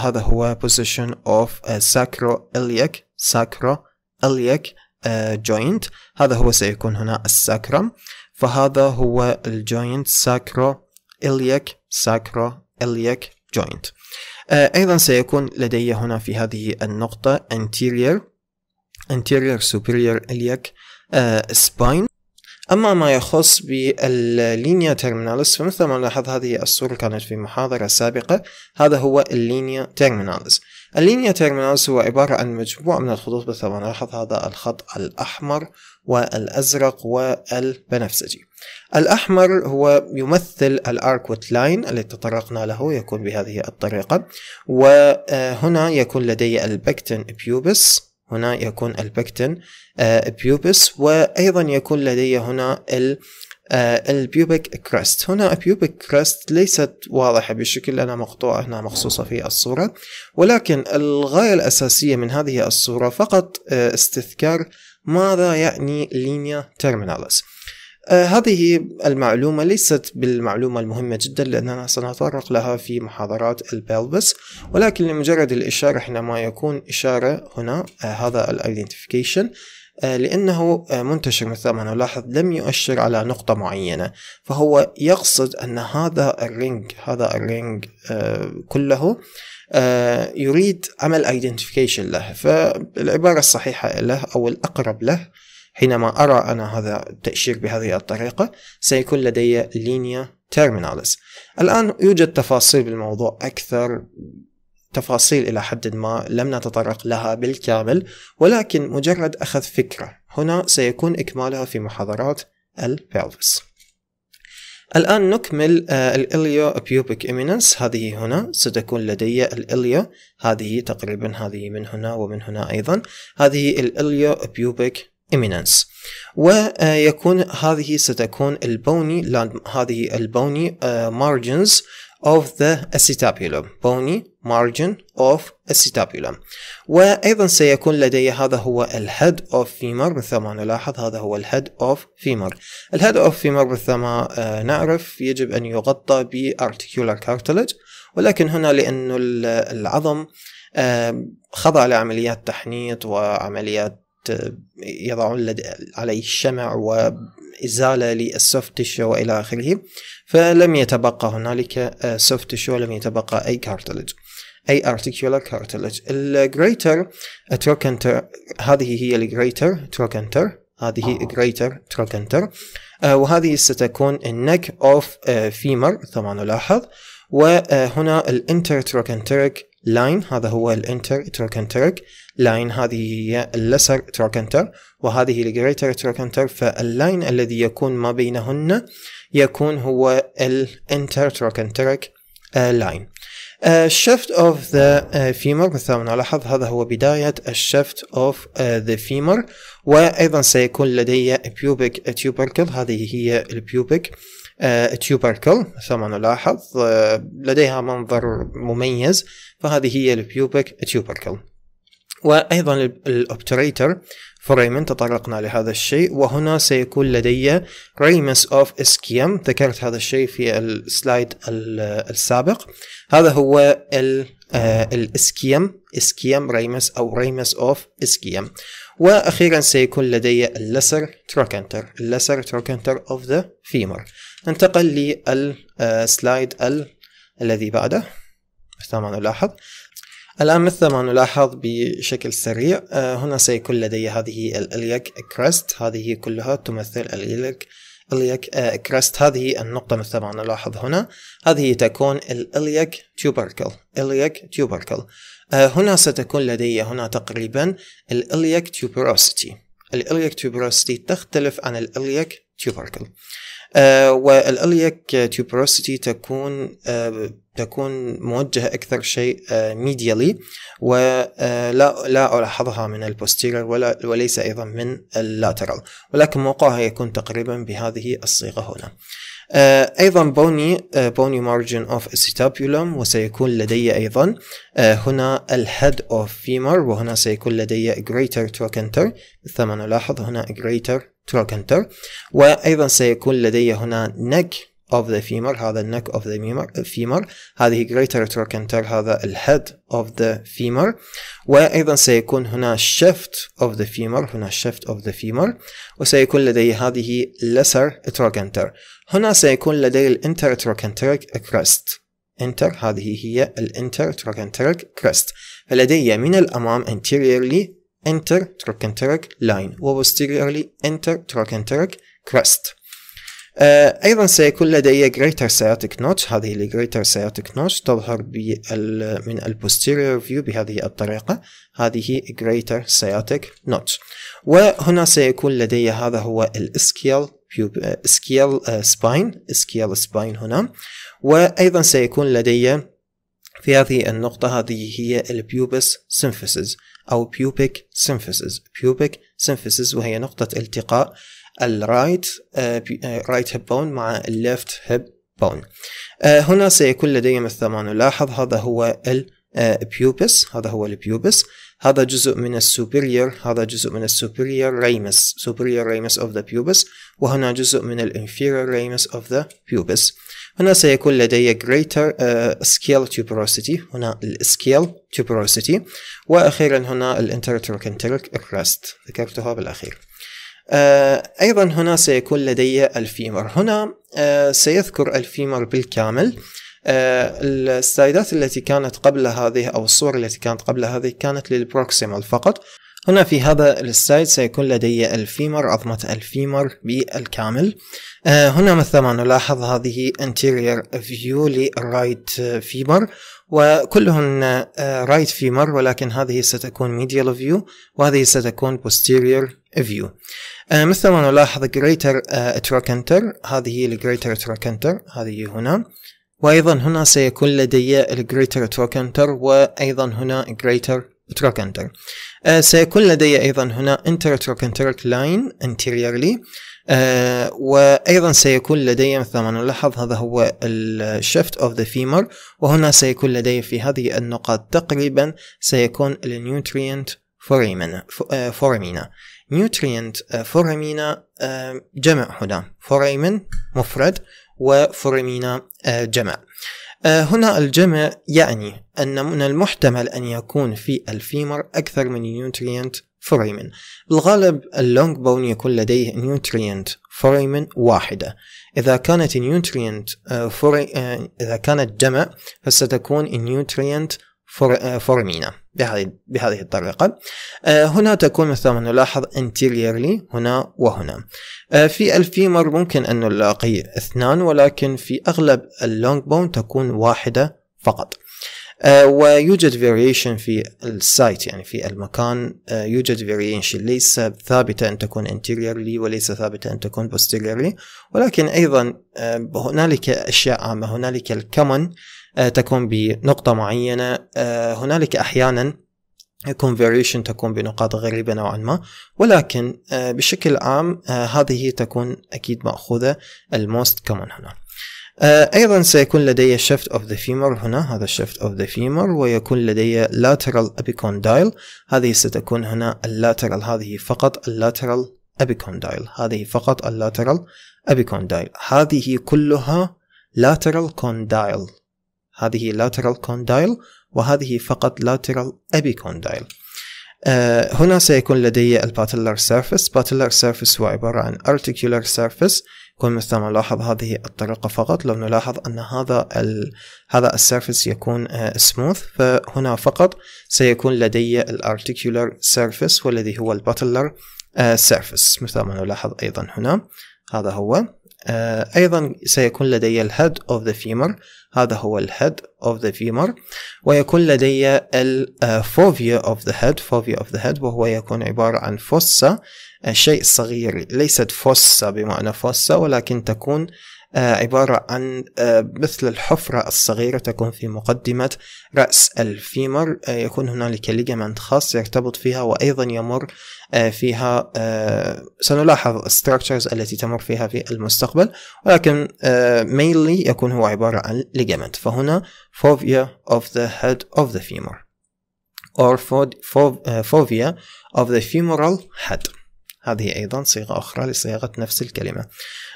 هذا هو position of sacro iliac sacro iliac joint هذا هو سيكون هنا الساكرم فهذا هو الجوينت sacro iliac sacro iliac joint أيضا سيكون لدي هنا في هذه النقطة anterior anterior superior iliac spine أما ما يخص بال linea terminalis فمثل ما نلاحظ هذه الصورة كانت في محاضرة سابقة هذا هو ال linea terminalis. ال linea terminalis هو عبارة عن مجموعة من الخطوط مثل ما نلاحظ هذا الخط الأحمر والأزرق والبنفسجي. الأحمر هو يمثل ال arcuate line الذي تطرقنا له يكون بهذه الطريقة وهنا يكون لدي pecten pubis. هنا يكون ال pecten pubis وأيضا يكون لدي هنا ال ال pubic crest هنا ال pubic crest ليست واضحة بشكل لأنها مقطوعة هنا مخصوصة في الصورة ولكن الغاية الأساسية من هذه الصورة فقط استذكار ماذا يعني linea terminalis. آه هذه المعلومة ليست بالمعلومة المهمة جدا لأننا سنتطرق لها في محاضرات ال pelvis ولكن لمجرد الإشارة حينما يكون إشارة هنا آه هذا ال identification آه لأنه آه، منتشر مثل ما نلاحظ لم يؤشر على نقطة معينة. فهو يقصد أن هذا ال range هذا ال range آه، كله يريد عمل identification له. فالعبارة الصحيحة له أو الأقرب له حينما أرى أنا هذا التأشير بهذه الطريقة سيكون لدي linea terminalis الآن يوجد تفاصيل بالموضوع أكثر تفاصيل إلى حد ما لم نتطرق لها بالكامل ولكن مجرد أخذ فكرة. هنا سيكون إكمالها في محاضرات ال pelvis الآن نكمل ال iliopubic eminence هذه هنا ستكون لدي ال ilio هذه تقريبا هذه من هنا ومن هنا أيضا. هذه ال iliopubic eminence ويكون هذه ستكون ال bony هذه ال bony margins of the acetabulum bony margin of acetabulum وأيضا سيكون لدي هذا هو ال head of femur مثل ما نلاحظ هذا هو ال head of femur. ال head of femur مثل ما نعرف يجب أن يغطى ب articular cartilage. ولكن هنا لأنه العظم خضع لعمليات تحنيط وعمليات يضعون عليه الشمع وإزالة لل soft tissue وإلى آخره. فلم يتبقى هنالك soft tissue ولم يتبقى أي cartilage أي articular cartilage. ال greater trochanter هذه هي ال greater trochanter هذه greater trochanter وهذه ستكون ال neck of femur طبعا نلاحظ وهنا ال intertrochanteric line هذا هو ال intertrochanteric line هذه هي ال lesser trochanter وهذه ال greater trochanter فال line الذي يكون ما بينهن يكون هو ال intertrochanteric line ال shaft of the femur مثل ما نلاحظ هذا هو بداية ال shaft of the femur وأيضا سيكون لدي pubic tubercle هذه هي ال pubic tubercle مثل ما نلاحظ لديها منظر مميز فهذه هي ال pubic tubercle وأيضا ال obturator foramen تطرقنا لهذا الشيء. وهنا سيكون لدي ramus of ischium ذكرت هذا الشيء في ال slide السابق. هذا هو ال ischium ischium ramus أو ramus of ischium وأخيرا سيكون لدي ال lesser trochanter ال lesser trochanter of the femur ننتقل لل slide الذي بعده. مثل ما نلاحظ الآن مثل ما نلاحظ بشكل سريع آه، هنا سيكون لدي هذه ال iliac crest هذه كلها تمثل ال iliac iliac crest هذه النقطة مثل ما نلاحظ هنا. هذه تكون ال iliac tubercle iliac tubercle هنا ستكون لدي هنا تقريبا ال iliac tuberosity ال iliac tuberosity تختلف عن ال iliac tubercle آه وال iliac tuberosity تكون آه تكون موجهة أكثر شيء medially آه، ولا آه، لا ألاحظها من ال posterior ولا وليس أيضا من ال lateral ولكن موقعها يكون تقريبا بهذه الصيغة هنا. آه، أيضا bony bony margin of acetabulum وسيكون لدي أيضا هنا ال head of femur وهنا سيكون لدي greater trochanter. مثل ما نلاحظ هنا greater trochanter. وأيضا سيكون لدي هنا neck of the femur هذا ال neck of the femur هذه greater trochanter هذا ال head of the femur وأيضا سيكون هنا shaft of the femur هنا shaft of the femur وسيكون لدي هذه lesser trochanter هنا سيكون لدي ال inter trochanteric crest inter هذه هي ال inter trochanteric crest فلدي من الأمام anteriorly intertrochanteric line و posteriorly intertrochanteric crest آه، أيضا سيكون لدي greater sciatic notch هذه ال greater sciatic notch تظهر من ال posterior view بهذه الطريقة. هذه greater sciatic notch وهنا سيكون لدي هذا هو ال ischial ischial spine ischial spine هنا. وأيضا سيكون لدي في هذه النقطة هذه هي ال pubis symphysis أو pubic symphysis pubic symphysis وهي نقطة التقاء. ال right right hip bone مع ال left hip bone هنا سيكون لدي مثل ما نلاحظ هذا هو ال pubis هذا هو ال pubis هذا جزء من ال superior هذا جزء من ال superior ramus superior ramus of the pubis. وهنا جزء من ال inferior ramus of the pubis. هنا سيكون لدي greater uh, ischial tuberosity. هنا ال ischial tuberosity. وأخيرا هنا ال intertrochanteric crest. ذكرتها بالأخير. أيضا هنا سيكون لدي ال femur. هنا آه، سيذكر ال femur بالكامل. آه، السلايدات التي كانت قبل هذه أو الصور التي كانت قبل هذه كانت لل proximal فقط. هنا في هذا ال slide سيكون لدي ال femur عظمة ال femur بالكامل. هنا مثل ما نلاحظ هذه anterior view لل right femur وكلهن right femur ولكن هذه ستكون medial view وهذه ستكون view. آه، مثل ما نلاحظ greater trochanter هذه هي greater trochanter هذه هنا. وأيضا هنا سيكون لدي greater trochanter وأيضا هنا greater trochanter آه، سيكون لدي أيضا هنا intertrochanteric line anteriorly آه وأيضا سيكون لدي مثل ما نلاحظ هذا هو ال shaft of the femur وهنا سيكون لدي في هذه النقاط تقريبا سيكون ال nutrient foramina nutrient foramina جمع هنا. foramen مفرد و foramina جمع. هنا الجمع يعني أن من المحتمل أن يكون في ال femur أكثر من nutrient foramen بالغالب ال long bone يكون لديه nutrient foramen واحدة. إذا كانت nutrient إذا كانت جمع فستكون nutrient foramina. بهذه بهذه الطريقة. آه، هنا تكون مثل ما نلاحظ anteriorly هنا وهنا. آه، في ال femur ممكن أن نلاقي اثنان ولكن في أغلب ال long bone تكون واحدة فقط. آه، ويوجد variation في ال site يعني في المكان. يوجد variation. ليس ثابتة أن تكون anteriorly وليس ثابتة أن تكون posteriorly. ولكن أيضا هنالك أشياء عامة. هنالك ال common آه، تكون بنقطة معينة. آه، هنالك أحيانا variation تكون بنقاط غريبة نوعا ما ولكن آه، بشكل عام هذه تكون أكيد مأخوذة ال most common هنا. أيضا سيكون لدي shaft of the femur هنا هذا shaft of the femur ويكون لدي lateral epicondyle هذه ستكون هنا ال lateral هذه فقط ال lateral epicondyle هذه فقط ال lateral epicondyle هذه كلها lateral condyle. هذه lateral condyle وهذه فقط lateral epicondyle آه هنا سيكون لدي ال patellar surface patellar surface هو عبارة عن articular surface. مثل ما نلاحظ هذه الطريقة فقط. لو نلاحظ أن هذا ال هذا ال surface يكون smooth آه فهنا فقط سيكون لدي ال articular surface والذي هو ال patellar آه مثل ما نلاحظ أيضا هنا. هذا هو. أيضا سيكون لدي ال head of the femur هذا هو ال head of the femur ويكون لدي ال fovea of the head fovea of the head وهو يكون عبارة عن fossa شيء صغير ليست fossa بمعنى fossa ولكن تكون آه، عبارة عن آه، مثل الحفرة الصغيرة تكون في مقدمة رأس ال femur. آه، يكون هنالك ligament خاص يرتبط فيها وأيضا يمر فيها سنلاحظ structures التي تمر فيها في المستقبل. ولكن mainly يكون هو عبارة عن ligament. فهنا fovea of the head of the femur or fovea of the femoral head. هذه أيضا صيغة أخرى لصياغة نفس الكلمة. آه،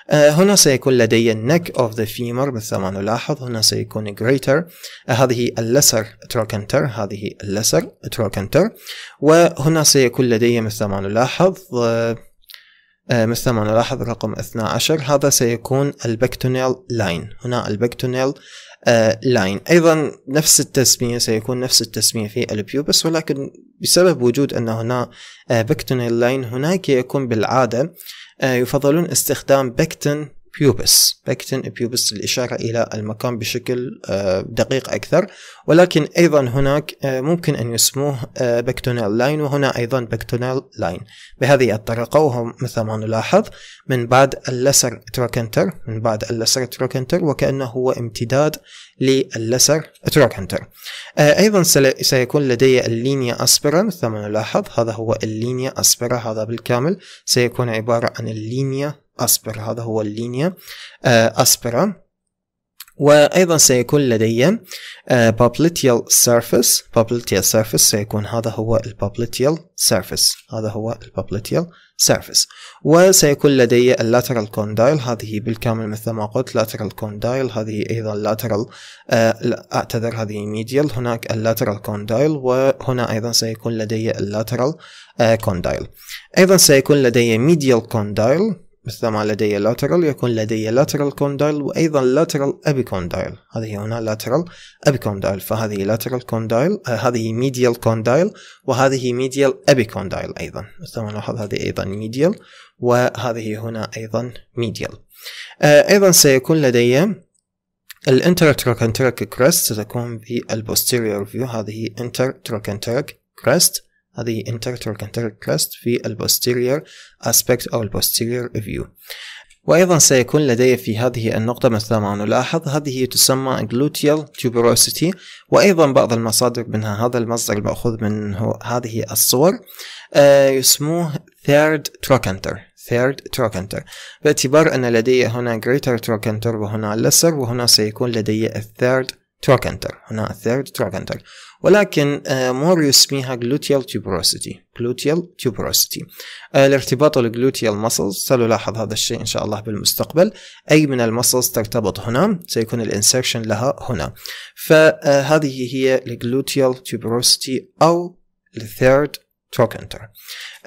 هنا سيكون لدي neck of the femur مثل ما نلاحظ. هنا سيكون greater. آه، هذه ال lesser trochanter هذه ال lesser trochanter وهنا سيكون لدي مثل ما نلاحظ آه، مثل ما نلاحظ رقم 12 هذا سيكون ال pectineal line هنا ال pectineal line أيضا نفس التسمية سيكون نفس التسمية في ال pubis ولكن بسبب وجود أن هنا pectineal line هناك يكون بالعادة يفضلون استخدام pecten pubis pecten pubis للإشارة إلى المكان بشكل آه، دقيق أكثر. ولكن أيضا هناك آه، ممكن أن يسموه pectineal line وهنا أيضا pectineal line. بهذه الطريقة وهو مثل ما نلاحظ من بعد ال lesser trochanter من بعد ال lesser trochanter وكأنه هو امتداد لل lesser trochanter. آه، أيضا سيكون لدي ال linea aspera مثل ما نلاحظ هذا هو ال linea aspera هذا بالكامل سيكون عبارة عن ال linea aspera هذا هو ال linea. آه، aspera. وأيضا سيكون لدي popliteal surface popliteal surface سيكون هذا هو ال popliteal surface هذا هو ال popliteal surface وسيكون لدي ال lateral condyle هذه بالكامل مثل ما قلت lateral condyle هذه أيضا آه، lateral أعتذر هذه medial هناك ال lateral condyle وهنا أيضا سيكون لدي ال lateral condyle آه، أيضا سيكون لدي medial condyle مثل ما لدي lateral يكون لدي lateral condyle وأيضا lateral epicondyle هذه هنا lateral epicondyle فهذه lateral condyle آه هذه medial condyle وهذه medial epicondyle أيضا. مثل ما نلاحظ هذه أيضا medial وهذه هنا أيضا medial. آه أيضا سيكون لدي ال intertrochanteric crest ستكون في ال posterior view هذه intertrochanteric crest. هذه intertrochanteric crest في البوستيريور aspect أو ال posterior view. وأيضا سيكون لدي في هذه النقطة مثل ما نلاحظ هذه تسمى gluteal tuberosity. وأيضا بعض المصادر منها هذا المصدر المأخوذ منه هذه الصور آه يسموه third trochanter third trochanter. باعتبار أن لدي هنا greater trochanter وهنا lesser وهنا سيكون لدي third trochanter هنا third trochanter. ولكن مور يسميها gluteal tuberosity. gluteal tuberosity. الارتباط ال gluteal muscles سنلاحظ هذا الشيء إن شاء الله بالمستقبل. أي من ال muscles ترتبط هنا؟ سيكون ال insertion لها هنا. فهذه هي ال gluteal tuberosity أو ال third trochanter.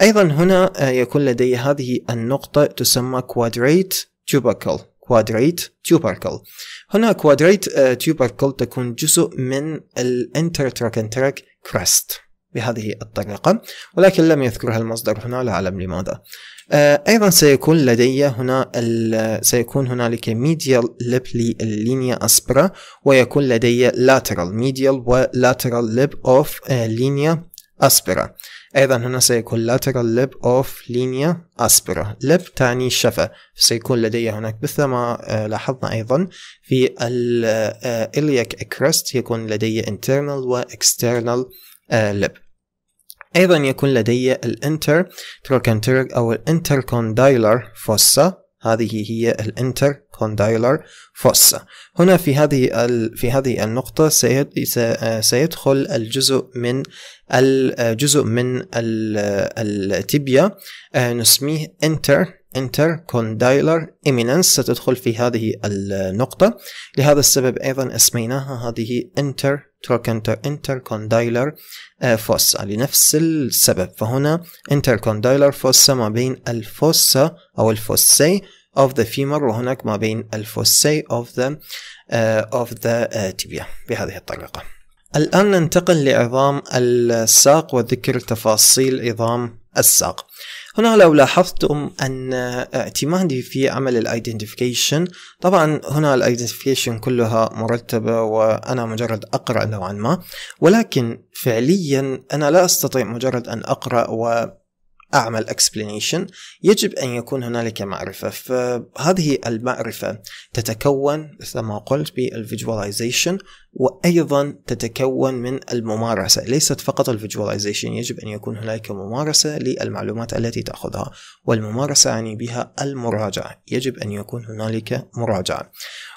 أيضا هنا يكون لدي هذه النقطة تسمى quadrate tubercle. Quadrate tubercle. هنا quadrate tubercle تكون جزء من ال intertrochanteric crest بهذه الطريقة. ولكن لم يذكرها المصدر هنا لا أعلم لماذا. أيضا سيكون لدي هنا سيكون هنالك medial lip لل linea aspera ويكون لدي lateral medial و lateral lip of linea aspera. أيضا هنا سيكون lateral lip of linea aspera lip تعني شفة سيكون لدي هناك مثل ما لاحظنا أيضا. في ال iliac crest يكون لدي internal و external lip. أيضا يكون لدي ال inter trochanteric أو ال intercondylar fossa. هذه هي ال inter condylar fossa هنا في هذه في هذه النقطة سيدخل الجزء من الجزء من ال tibia نسميه inter inter condylar ستدخل في هذه النقطة لهذا السبب أيضا أسميناها هذه inter trochanter inter fossa لنفس السبب فهنا inter condylar fossa ما بين ال fossa أو ال fossae of the femur وهناك ما بين ال fossae of the uh, of the uh, tibia بهذه الطريقة. الآن ننتقل لعظام الساق وذكر تفاصيل عظام الساق. هنا لو لاحظتم أن اعتمادي في عمل ال identification طبعا هنا ال identification كلها مرتبة وأنا مجرد أقرأ نوعا ما ولكن فعليا أنا لا أستطيع مجرد أن أقرأ و أعمل explanation. يجب أن يكون هنالك معرفة. فهذه المعرفة تتكون مثل ما قلت بال visualization وأيضا تتكون من الممارسة. ليست فقط ال visualization يجب أن يكون هنالك ممارسة للمعلومات التي تأخذها والممارسة يعني بها المراجعة. يجب أن يكون هنالك مراجعة.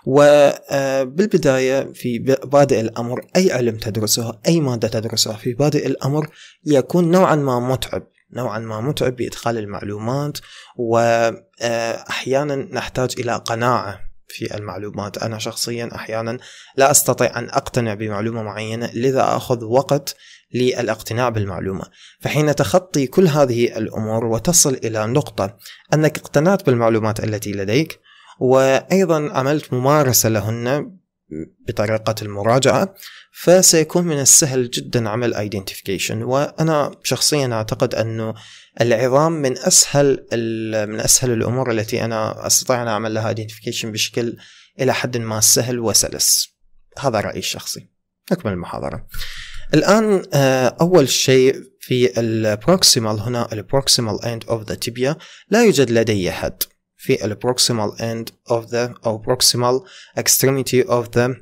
وبالبداية في بادئ الأمر أي علم تدرسه أي مادة تدرسها في بادئ الأمر يكون نوعا ما متعب. نوعا ما متعب بإدخال المعلومات وأحيانا نحتاج إلى قناعة في المعلومات. أنا شخصيا أحيانا لا أستطيع أن أقتنع بمعلومة معينة لذا أخذ وقت للاقتناع بالمعلومة. فحين تخطي كل هذه الأمور وتصل إلى نقطة أنك اقتنعت بالمعلومات التي لديك وأيضا عملت ممارسة لهن بطريقة المراجعة فسيكون من السهل جدا عمل identification. وأنا شخصيا أعتقد أنه العظام من أسهل من أسهل الأمور التي أنا أستطيع أن أعمل لها identification بشكل إلى حد ما سهل وسلس. هذا رأيي الشخصي. نكمل المحاضرة. الآن آه، أول شيء في ال proximal هنا ال proximal end of the tibia لا يوجد لدي حد في ال proximal end of the أو proximal extremity of the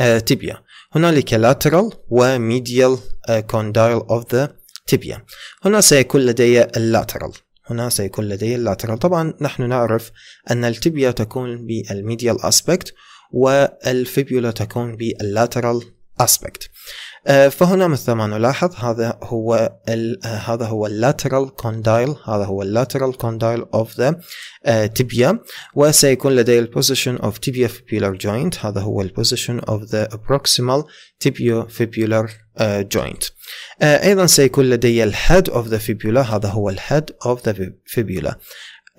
uh, tibia. هنالك lateral و medial uh, condyle of the tibia. هنا سيكون لدي ال lateral هنا سيكون لدي ال lateral طبعا نحن نعرف أن ال tibia تكون بال medial aspect وال fibula تكون بال lateral aspect. فهنا مثل ما نلاحظ هذا هو آه، هذا هو ال lateral condyle هذا هو ال lateral condyle of the tibia وسيكون لدي ال position of tibia fibular joint هذا هو ال position of the proximal tibiofibular joint. أيضا سيكون لدي ال head of the fibula هذا هو ال head of the fibula.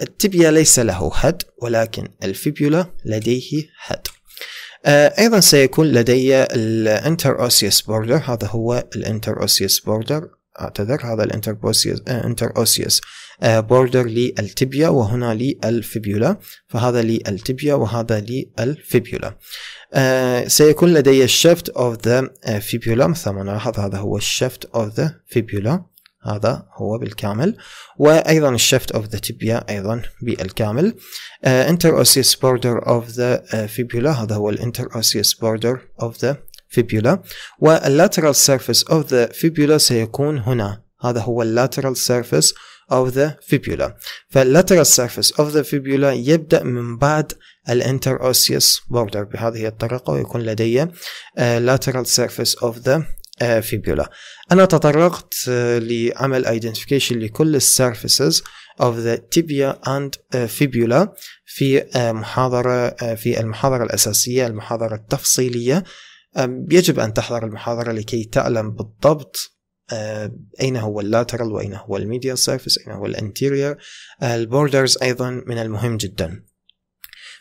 ال tibia ليس له head ولكن ال fibula لديه head آه، أيضا سيكون لدي ال interosseous border هذا هو ال interosseous border أعتذر هذا ال inter interosseous border لل tibia وهنا لل fibula. فهذا لل tibia وهذا لل fibula. uh, سيكون لدي ال shaft of the fibula مثل ما نلاحظ هذا هو ال shaft of the fibula هذا هو بالكامل. وأيضا ال shaft of the tibia أيضا بالكامل. interosseous border of the fibula هذا هو ال interosseous border of the fibula وال lateral surface of the fibula سيكون هنا هذا هو ال lateral surface of the fibula. فال lateral surface of the fibula يبدأ من بعد ال interosseous border بهذه الطريقة ويكون لدي uh, lateral surface of the fibula أنا تطرقت لعمل identification لكل ال surfaces of the tibia and fibula في محاضرة في المحاضرة الأساسية المحاضرة التفصيلية. يجب أن تحضر المحاضرة لكي تعلم بالضبط أين هو ال lateral وأين هو ال medial surface أين هو ال anterior. ال borders أيضا من المهم جدا.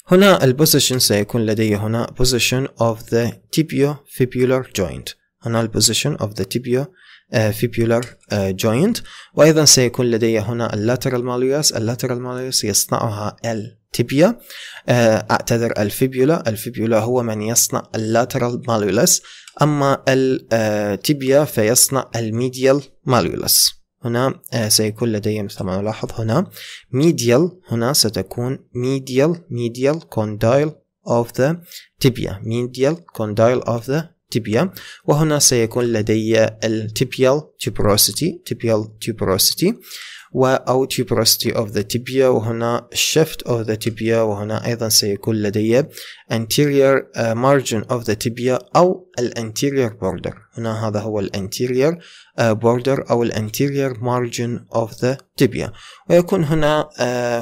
هنا ال position سيكون لدي هنا position of the tibiofibular joint. هنا ال position of the tibia uh, fibular uh, joint. وأيضا سيكون لدي هنا ال lateral malleolus ال lateral malleolus يصنعها ال tibia uh, أعتذر ال fibula. ال fibula هو من يصنع ال lateral malleolus أما ال tibia فيصنع ال medial malleolus هنا سيكون لدي مثل ما نلاحظ هنا medial. هنا ستكون medial. medial condyle of the tibia. medial condyle of the tibia وهنا سيكون لدي ال tibial tuberosity tibial tuberosity و أو tuberosity of the tibia وهنا shift of the tibia وهنا أيضا سيكون لدي anterior margin of the tibia أو anterior border هنا هذا هو anterior border أو anterior margin of the tibia ويكون هنا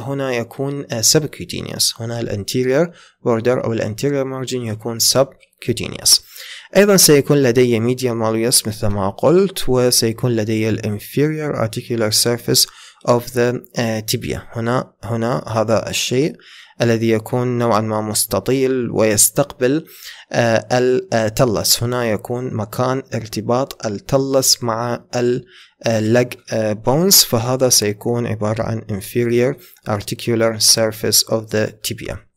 هنا يكون subcutaneous هنا anterior border أو anterior margin يكون subcutaneous أيضا سيكون لدي medial malleus مثل ما قلت وسيكون لدي inferior articular surface of the uh, tibia. هنا هنا هذا الشيء الذي يكون نوعا ما مستطيل ويستقبل uh, ال talus هنا يكون مكان ارتباط ال talus مع ال leg bones فهذا سيكون عبارة عن inferior articular surface of the tibia. آه،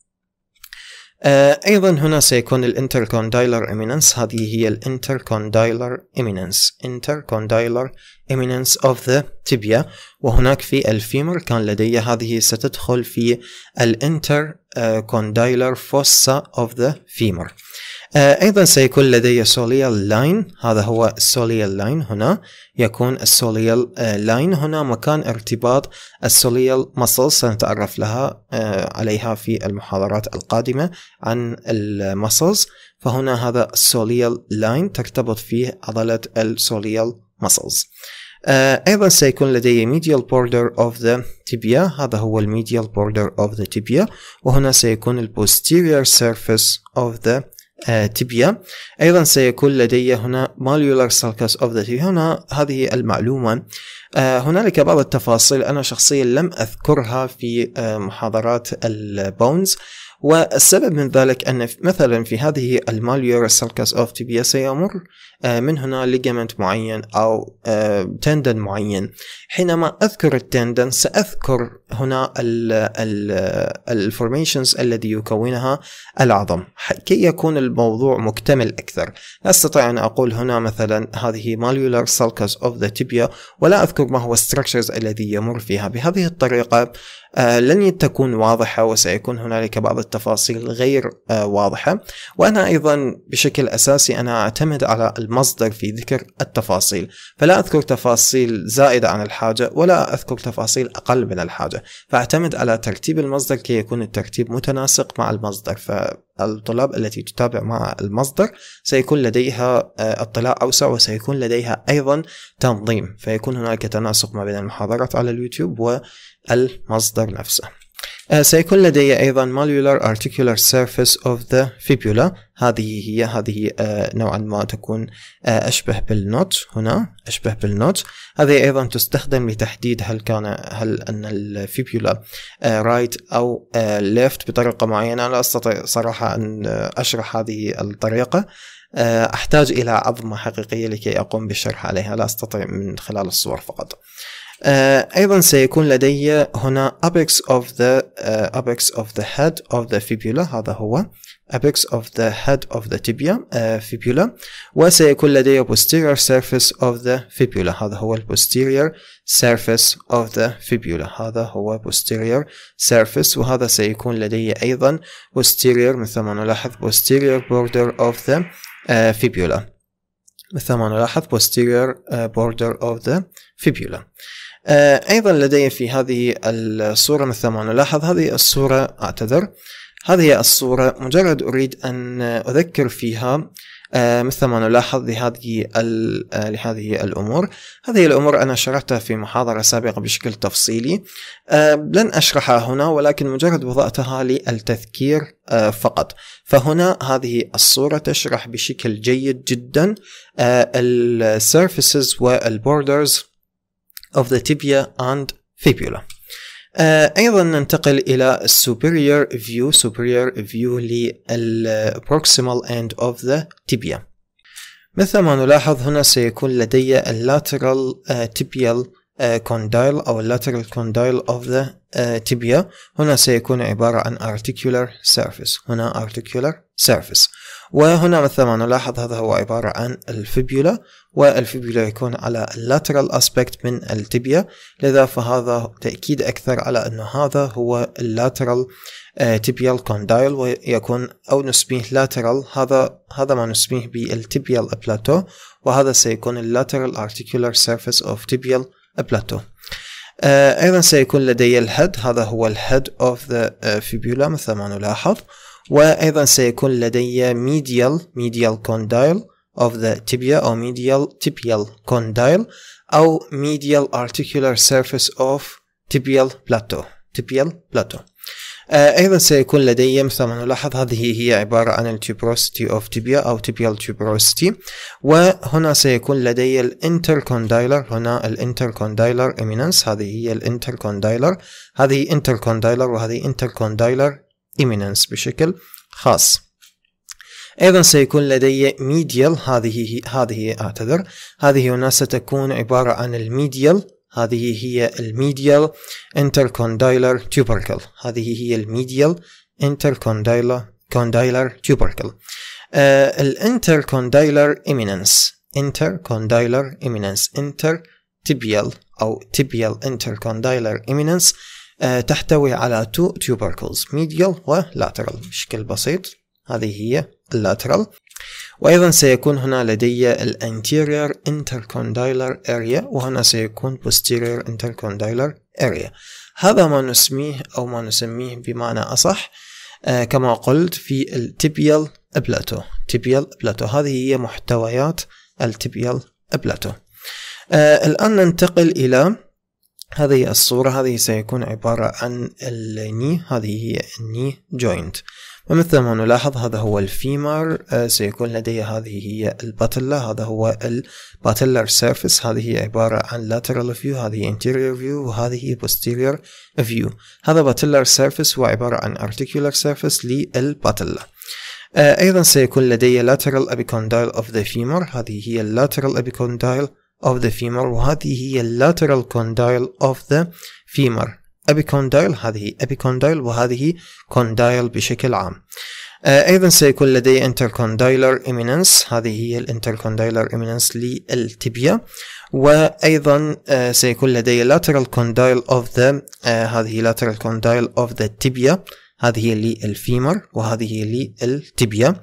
أيضا هنا سيكون ال intercondylar eminence هذه هي ال intercondylar eminence intercondylar eminence of the tibia وهناك في ال femur كان لدي. هذه ستدخل في ال intercondylar fossa of the femur أيضا سيكون لدي soleal line هذا هو ال soleal line هنا. يكون ال soleal line هنا مكان ارتباط ال soleal muscle سنتعرف لها آه، عليها في المحاضرات القادمة عن ال muscles فهنا هذا ال soleal line ترتبط فيه عضلة ال soleal muscles آه، أيضا سيكون لدي medial border of the tibia. هذا هو ال medial border of the tibia. وهنا سيكون ال posterior surface of the tibia أيضا سيكون لدي هنا malleolar sulcus of the هنا هذه المعلومة. هنالك بعض التفاصيل أنا شخصيا لم أذكرها في محاضرات ال bones. والسبب من ذلك أن مثلا في هذه ال malleolar sulcus of tibia سيمر آه، من هنا ligament معين أو tendon آه، معين. حينما أذكر ال tendon سأذكر هنا ال formations الذي يكونها العظم كي يكون الموضوع مكتمل أكثر. لا أستطيع أن أقول هنا مثلا هذه malleolar sulcus of the tibia ولا أذكر ما هو ال structures الذي يمر فيها. بهذه الطريقة آه، لن تكون واضحة وسيكون هنالك بعض التفاصيل غير آه، واضحة. وأنا أيضا بشكل أساسي أنا أعتمد على المصدر في ذكر التفاصيل. فلا أذكر تفاصيل زائدة عن الحاجة ولا أذكر تفاصيل أقل من الحاجة. فأعتمد على ترتيب المصدر كي يكون الترتيب متناسق مع المصدر. فالطلاب التي تتابع مع المصدر سيكون لديها آه، اطلاع أوسع وسيكون لديها أيضا تنظيم. فيكون هناك تناسق ما بين المحاضرات على اليوتيوب و المصدر نفسه. سيكون لدي أيضا malleolar articular surface of the fibula. هذه هي هذه uh, نوعا ما تكون uh, أشبه بال notch. هنا أشبه بال notch. هذه أيضا تستخدم لتحديد هل كان هل أن ال fibula right أو left بطريقة معينة. لا أستطيع صراحة أن أشرح هذه الطريقة. أحتاج إلى عظمة حقيقية لكي أقوم بالشرح عليها. لا أستطيع من خلال الصور فقط. آه، أيضا سيكون لدي هنا apex of the uh, apex of the head of the fibula هذا هو apex of the head of the tibia uh, fibula وسيكون لدي posterior surface of the fibula هذا هو posterior surface of the fibula هذا هو posterior surface وهذا سيكون لدي أيضا posterior مثل ما نلاحظ posterior border of the uh, fibula مثل ما نلاحظ posterior uh, border of the fibula آه، أيضا لدي في هذه الصورة مثل ما نلاحظ هذه الصورة أعتذر هذه الصورة مجرد أريد أن أذكر فيها آه، مثل ما نلاحظ لهذه آه، لهذه الأمور. هذه الأمور أنا شرحتها في محاضرة سابقة بشكل تفصيلي لن أشرحها هنا ولكن مجرد وضعتها للتذكير فقط. فهنا هذه الصورة تشرح بشكل جيد جدا ال surfaces وال borders of the tibia and fibula. Uh, أيضا ننتقل إلى superior view superior view لل proximal end of the tibia مثل ما نلاحظ هنا سيكون لدي lateral uh, tibial uh, condyle أو lateral condyle of the uh, tibia هنا سيكون عبارة عن articular surface هنا articular surface وهنا مثل ما نلاحظ هذا هو عبارة عن ال fibula وال fibula يكون على ال lateral aspect من ال tibia لذا فهذا تأكيد أكثر على أنه هذا هو ال lateral tibial condyle ويكون أو نسميه lateral هذا هذا ما نسميه بال tibial plateau وهذا سيكون ال lateral articular surface of tibial plateau. أيضا سيكون لدي ال head هذا هو ال head of the fibula مثل ما نلاحظ. وأيضا سيكون لدي medial medial condyle of the tibia أو medial tibial condyle أو medial articular surface of tibial plateau tibial plateau. آه، أيضا سيكون لدي مثل ما نلاحظ هذه هي عبارة عن ال tuberosity of tibia أو tibial tuberosity. وهنا سيكون لدي ال intercondylar هنا ال intercondylar eminence هذه هي ال intercondylar هذه intercondylar وهذه intercondylar eminence بشكل خاص. أيضا سيكون لدي medial هذه هذه أعتذر. هذه هنا ستكون عبارة عن ال medial هذه هي ال medial intercondylar tubercle هذه هي ال medial intercondylar condylar tubercle ال intercondylar eminence intercondylar eminence inter tibial أو tibial intercondylar eminence آه، تحتوي على two tubercles medial و lateral. بشكل بسيط هذه هي lateral. وأيضا سيكون هنا لدي anterior intercondylar area وهنا سيكون posterior intercondylar area. هذا ما نسميه أو ما نسميه بمعنى أصح آه كما قلت في ال tibial plateau tibial plateau هذه هي محتويات ال tibial plateau آه الآن ننتقل إلى هذه الصورة هذه سيكون عبارة عن ال knee هذه هي ال knee joint ومثل ما نلاحظ هذا هو ال femur آه، سيكون لدي هذه هي ال patella هذا هو ال patellar surface هذه هي عبارة عن lateral view هذه anterior view وهذه posterior view. هذا باتلر سيرفيس هو عبارة عن articular surface للباتلا آه، أيضا سيكون لدي lateral epicondyle of the femur هذه هي lateral epicondyle of the femur وهذه هي lateral condyle of the femur epicondyle هذه epicondyle وهذه condyle بشكل عام آه، أيضا سيكون لدي intercondylar eminence هذه هي intercondylar eminence للتبيا وأيضا آه، سيكون لدي lateral condyle of the هذه lateral condyle of the tibia هذه هي للفيمر وهذه هي للتبيا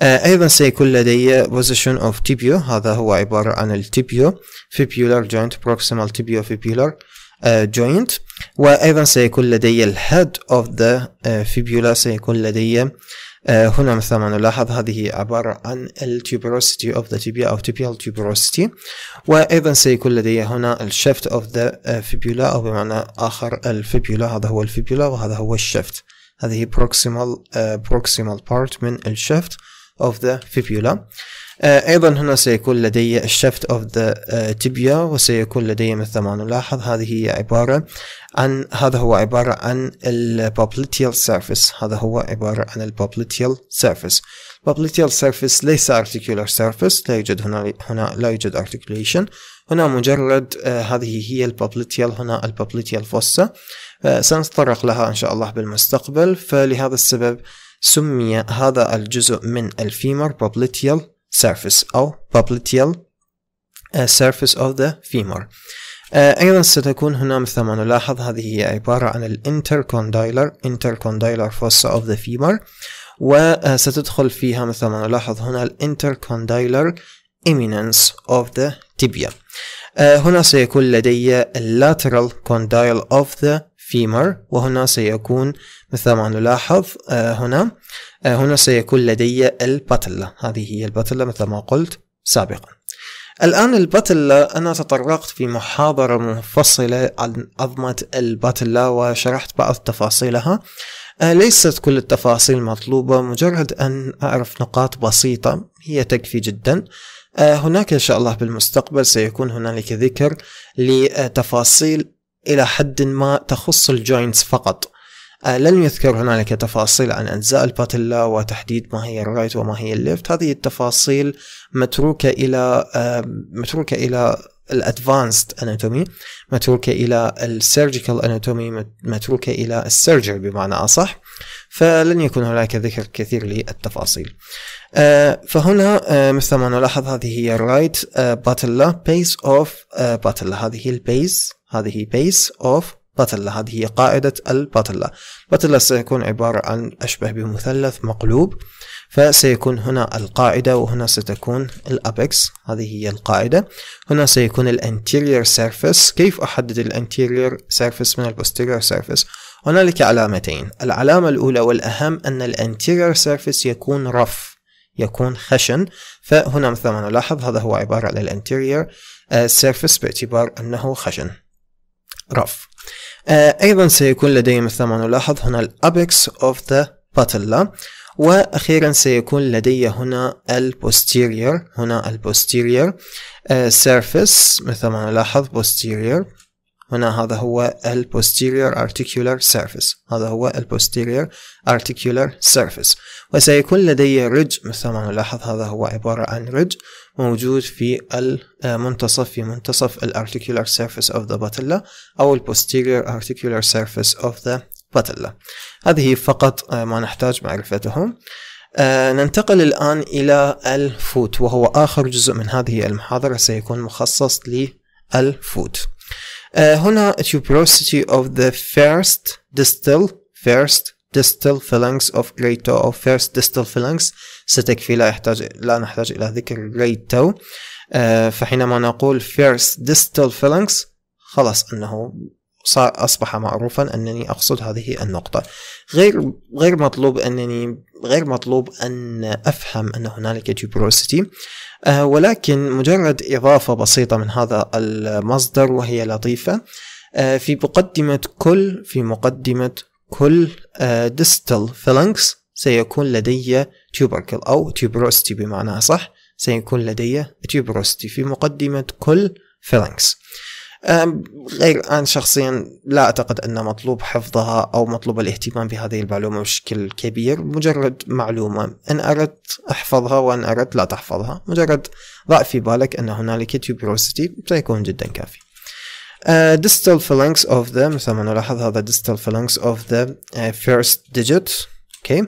آه، أيضا سيكون لدي position of tibio هذا هو عبارة عن التبيو fibular joint proximal tibio fibular uh, joint. وأيضا سيكون لدي الهيد of the uh, fibula. سيكون لدي هنا مثل ما نلاحظ هذه عبارة عن tuberosity of the tibia أو tibial tuberosity. وأيضا سيكون لدي هنا الشفت of the fibula أو بمعنى آخر الفيبولا هذا هو الفيبولا وهذا هو الشفت. هذه proximal uh, proximal part من الشفت of the fibula uh, أيضا هنا سيكون لدي الشفت of the uh, tibia وسيكون لدي مثل ما نلاحظ هذه هي عبارة عن هذا هو عبارة عن popliteal surface هذا هو عبارة عن popliteal surface popliteal surface ليس articular surface لا يوجد هنا هنا لا يوجد articulation هنا مجرد uh, هذه هي ال popliteal هنا ال popliteal fossa سنتطرق لها إن شاء الله بالمستقبل. فلهذا السبب سمي هذا الجزء من ال femur popliteal surface أو popliteal surface of the femur. أيضا ستكون هنا مثل ما نلاحظ هذه هي عبارة عن ال intercondylar intercondylar fossa of the femur. وستدخل فيها مثل ما نلاحظ هنا الانتركوندايلر eminence of the tibia هنا سيكون لدي lateral condyle of the femur وهنا سيكون مثل ما نلاحظ هنا. هنا سيكون لدي الباتلا هذه هي الباتلا مثل ما قلت سابقا. الآن الباتلا أنا تطرقت في محاضرة منفصلة عن عظمة الباتلا وشرحت بعض تفاصيلها. ليست كل التفاصيل مطلوبة مجرد أن أعرف نقاط بسيطة هي تكفي جدا. هناك إن شاء الله بالمستقبل سيكون هنالك ذكر لتفاصيل إلى حد ما تخص ال joints فقط. لن يذكر هنالك تفاصيل عن أجزاء ال patella وتحديد ما هي ال right وما هي ال left. هذه التفاصيل متروكة إلى متروكة إلى ال advanced anatomy متروكة إلى ال surgical anatomy متروكة إلى ال surgery بمعنى أصح. فلن يكون هناك ذكر كثير للتفاصيل. فهنا مثل ما نلاحظ هذه هي ال right patella base of patella هذه هي ال base هذه base of patella هذه هي قاعدة ال patella patella سيكون عبارة عن أشبه بمثلث مقلوب. فسيكون هنا القاعدة وهنا ستكون ال apex هذه هي القاعدة. هنا سيكون ال anterior surface كيف أحدد ال anterior surface من ال posterior surface هنالك علامتين. العلامة الأولى والأهم أن ال anterior surface يكون rough يكون خشن. فهنا مثل ما نلاحظ هذا هو عبارة عن ال anterior surface باعتبار أنه خشن. rough. أيضا سيكون لدي مثل ما نلاحظ هنا ال apex of the patella وأخيرا سيكون لدي هنا ال posterior هنا ال posterior surface مثل ما نلاحظ posterior هنا هذا هو posterior articular surface هذا هو posterior articular surface. وسيكون لدي رج مثل ما نلاحظ هذا هو عبارة عن رج موجود في المنتصف في منتصف articular surface of the patella أو posterior articular surface of the patella. هذه فقط ما نحتاج معرفته ننتقل الآن إلى الفوت وهو آخر جزء من هذه المحاضرة سيكون مخصص للفوت. هنا tuberosity of the first distal first distal phalanx of great toe أو first distal phalanx. ستكفي لا يحتاج لا نحتاج إلى ذكر great toe فحينما نقول first distal phalanx خلاص أنه صار أصبح معروفا أنني أقصد هذه النقطة. غير غير مطلوب أنني غير مطلوب أن أفهم أن هنالك tuberosity ولكن مجرد إضافة بسيطة من هذا المصدر وهي لطيفة. في مقدمة كل في مقدمة كل distal phalanx سيكون لدي tubercle أو tuberosity بمعنى صح سيكون لدي tuberosity في مقدمة كل phalanx. غير أنا شخصيا لا أعتقد أن مطلوب حفظها أو مطلوب الاهتمام بهذه المعلومة بشكل كبير. مجرد معلومة إن أردت أحفظها وإن أردت لا تحفظها. مجرد ضع في بالك أن هنالك tuberosity سيكون جدا كافي. Uh, distal phalanx of the مثل ما نلاحظ هذا distal phalanx of the uh, first digit okay.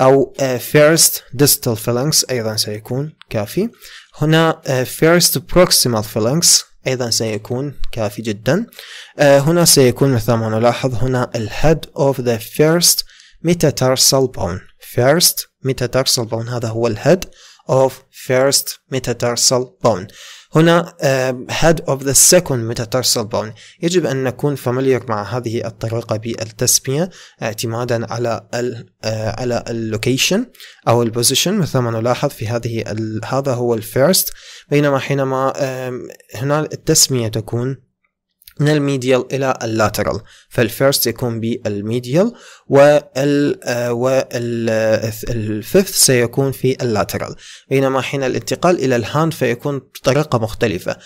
أو uh, first distal phalanx أيضا سيكون كافي هنا uh, first proximal phalanx أيضا سيكون كافي جدا uh, هنا سيكون مثل ما نلاحظ هنا ال head of the first metatarsal bone first metatarsal bone هذا هو ال head of first metatarsal bone. هنا head of the second metatarsal bone. يجب أن نكون familiar مع هذه الطريقة بالتسمية اعتمادا على ال uh, على ال location أو ال position مثل ما نلاحظ في هذه هذا هو ال first بينما حينما هنا التسمية تكون من ال medial إلى ال lateral. فال first يكون بال medial وال وال fifth سيكون في ال lateral. بينما حين الانتقال إلى ال hand فيكون بطريقة مختلفة.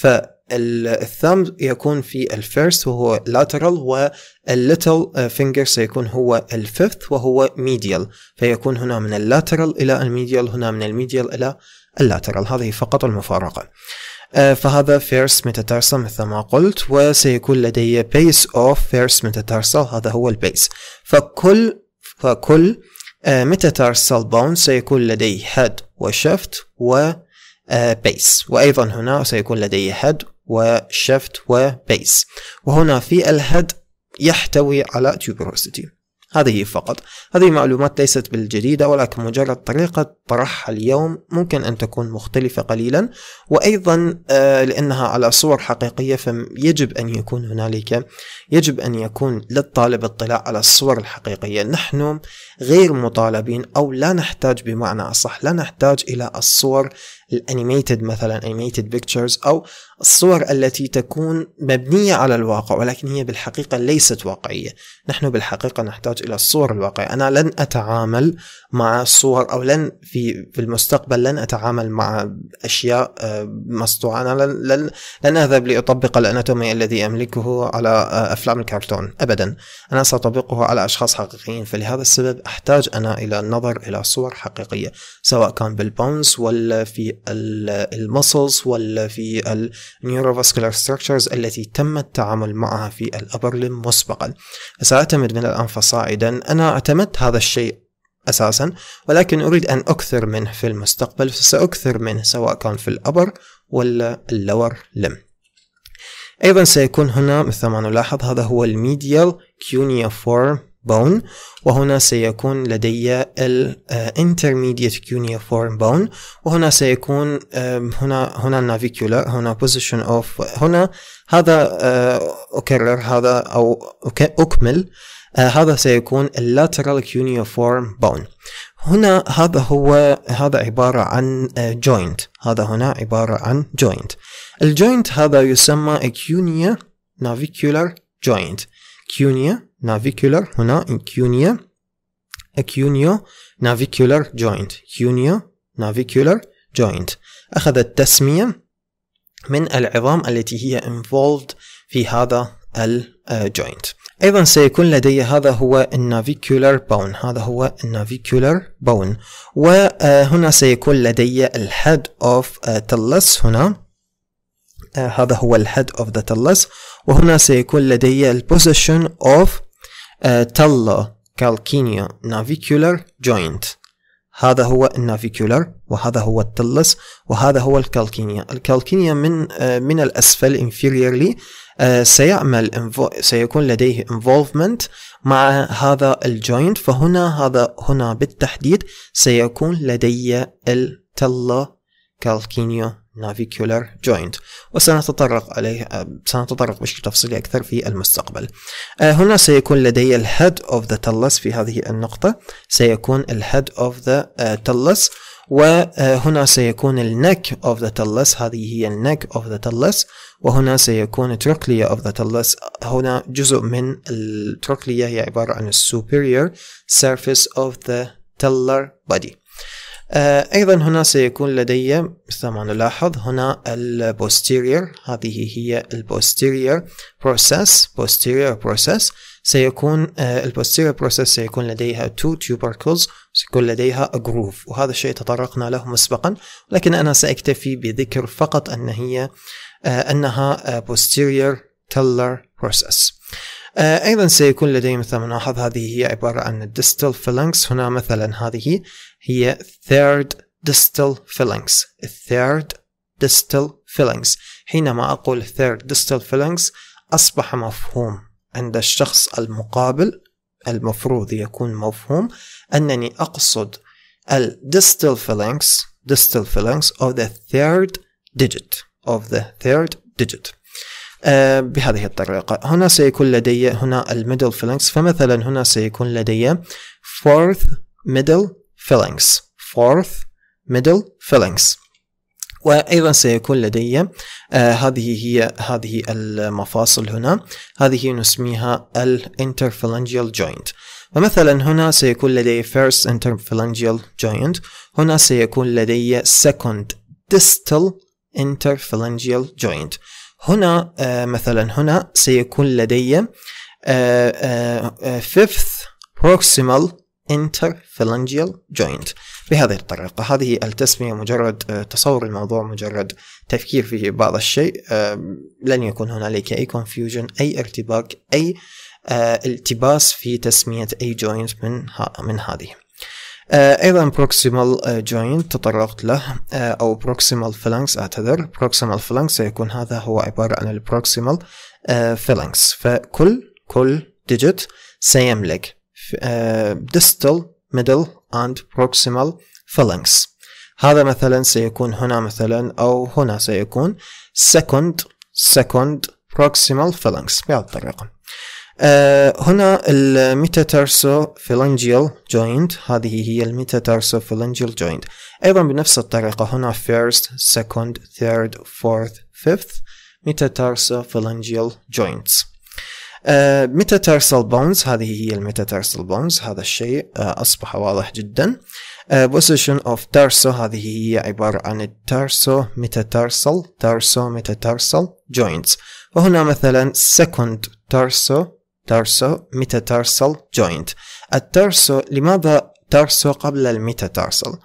فال thumb يكون في ال first وهو lateral وال little finger سيكون هو ال fifth وهو medial. فيكون هنا من اللاترال إلى الميديال هنا من الميديال إلى اللاترال. هذه فقط المفارقة. فهذا first metatarsal مثل ما قلت وسيكون لدي base of first metatarsal هذا هو ال base. فكل فكل metatarsal bone سيكون لدي head و shaft و base. وأيضا هنا سيكون لدي head و shaft و base وهنا في ال head يحتوي على tuberosity. هذه فقط. هذه معلومات ليست بالجديدة ولكن مجرد طريقة طرحها اليوم ممكن أن تكون مختلفة قليلا وأيضا آه، لأنها على صور حقيقية فيجب أن يكون هنالك يجب أن يكون للطالب اطلاع على الصور الحقيقية. نحن غير مطالبين أو لا نحتاج بمعنى أصح لا نحتاج إلى الصور ال animated مثلا animated pictures أو الصور التي تكون مبنية على الواقع ولكن هي بالحقيقة ليست واقعية. نحن بالحقيقة نحتاج إلى الصور الواقعية. أنا لن أتعامل مع صور أو لن في في المستقبل لن أتعامل مع أشياء آه، مسطوعة. أنا لن لن, لن أذهب لأطبق الأناتومي الذي أملكه على آه، أفلام الكرتون ابدا. أنا سأطبقه على أشخاص حقيقيين. فلهذا السبب أحتاج أنا إلى النظر إلى صور حقيقية سواء كان بال bones ولا في ال muscles ولا في ال neurovascular structures التي تم التعامل معها في ال upper limb مسبقا. سأعتمد من الآن فصاعدا. أنا اعتمدت هذا الشيء أساسا ولكن أريد أن أكثر منه في المستقبل. فساكثر منه سواء كان في ال upper ولا ال lower limb أيضا سيكون هنا مثل ما نلاحظ هذا هو ال medial cuneiform bone. وهنا سيكون لدي ال آه، intermediate cuneiform bone. وهنا سيكون هنا هنا navicular هنا position of هنا هذا آه، أكرر هذا أو أكمل آه، هذا سيكون lateral cuneiform bone. هنا هذا هو هذا عبارة عن joint. هذا هنا عبارة عن joint. الجوينت هذا يسمى cuneiform navicular joint. Cuneo navicular. هنا cuneo cuneo navicular joint. Cuneo navicular joint. أخذ التسمية من العظام التي هي involved في هذا ال joint أيضا سيكون لدي هذا هو ال navicular bone هذا هو ال navicular bone وهنا سيكون لدي ال head of talus هنا هذا هو ال head of the talus. وهنا سيكون لدي ال position of talo calcaneo navicular joint هذا هو ال navicular وهذا هو ال talus وهذا هو ال calcaneus. ال calcaneus من uh, من الأسفل inferiorly. سيعمل سيكون لديه involvement مع هذا ال joint فهنا هذا هنا بالتحديد سيكون لدي ال talo calcaneonavicular joint وسنتطرق عليه سنتطرق بشكل تفصيلي أكثر في المستقبل. آه، هنا سيكون لدي ال head of the talus في هذه النقطة. سيكون ال head of the talus وهنا سيكون ال neck of the talus هذه هي ال neck of the talus وهنا سيكون trochlea of the talus هنا جزء من ال trochlea هي عبارة عن superior surface of the talar body. أيضا هنا سيكون لدي مثل ما نلاحظ هنا ال posterior هذه هي ال posterior process posterior process. سيكون ال posterior process سيكون لديها two tubercles سيكون لديها groove. وهذا الشيء تطرقنا له مسبقا لكن أنا سأكتفي بذكر فقط أن هي أنها posterior talar process. أيضا سيكون لدي مثل ما نلاحظ هذه هي عبارة عن distal phalanx هنا مثلا هذه هي third distal phalanx third distal phalanx حينما أقول third distal phalanx أصبح مفهوم عند الشخص المقابل المفروض يكون مفهوم أنني أقصد ال distal phalanx distal phalanx of the third digit of the third digit آه بهذه الطريقة. هنا سيكون لدي هنا ال middle phalanx. فمثلا هنا سيكون لدي fourth middle phalanx. fourth middle phalanx. وأيضا سيكون لدي آه هذه هي هذه المفاصل هنا. هذه نسميها ال interphalangeal joint ومثلا هنا سيكون لدي first interphalangeal joint. هنا سيكون لدي second distal interphalangeal joint. هنا آه مثلا هنا سيكون لدي آه آه fifth proximal interphalangeal joint. بهذه الطريقة هذه التسمية مجرد تصور الموضوع مجرد تفكير في بعض الشيء. لن يكون هنالك أي confusion أي ارتباك أي التباس في تسمية أي joint من من هذه. أيضا proximal joint تطرقت له أو proximal phalanx اعتذر proximal phalanx سيكون هذا هو عبارة عن البروكسيمال phalanx فكل كل digit سيملك distal middle and proximal phalanx هذا مثلا سيكون هنا مثلا أو هنا سيكون second second proximal phalanx بهذه الطريقة آه هنا ال metatarsophalangeal joint. هذه هي ال metatarsophalangeal joint. أيضا بنفس الطريقة. هنا first second third fourth fifth metatarsal phalangeal joints. metatarsal bones هذه هي ال metatarsal bones هذا الشيء uh, أصبح واضح جدا. position of tarso. هذه هي عبارة عن ال tarsometatarsal tarsometatarsal joints. وهنا مثلا second tarsometatarsal joint ال tarso لماذا tarso قبل ال metatarsal؟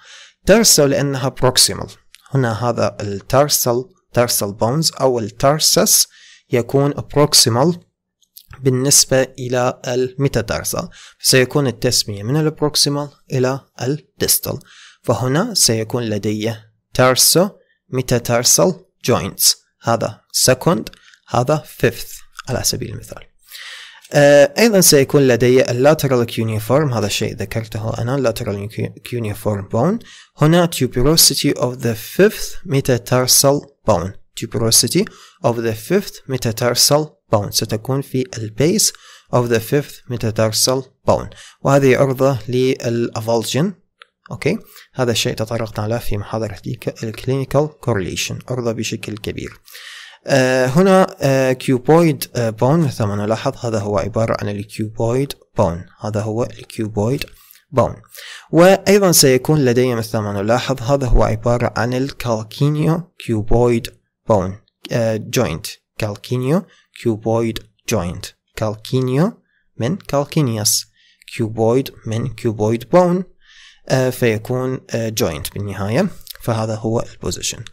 tarso لأنها proximal. هنا هذا ال tarsal tarsal bones أو ال tarsus يكون proximal بالنسبة إلى ال metatarsal. سيكون التسمية من ال proximal إلى ال distal فهنا سيكون لدي tarsometatarsal joints هذا second هذا fifth على سبيل المثال. أيضا سيكون لدي ال lateral cuneiform هذا الشيء ذكرته أنا ال lateral cuneiform bone. هنا tuberosity of the fifth metatarsal bone. tuberosity of the fifth metatarsal bone. ستكون في ال base of the fifth metatarsal bone. وهذه عرضة لل avulsion okay؟ هذا الشيء تطرقنا له في محاضرة ال clinical correlation عرضة بشكل كبير. آه هنا آه cuboid آه bone مثل ما نلاحظ هذا هو عبارة عن ال cuboid bone هذا هو ال cuboid bone وأيضا سيكون لدي مثل ما نلاحظ هذا هو عبارة عن ال calcaneocuboid bone joint calcaneocuboid joint. calcaneus من calcaneus. cuboid من bone. آه فيكون آه joint بالنهاية. فهذا هو ال position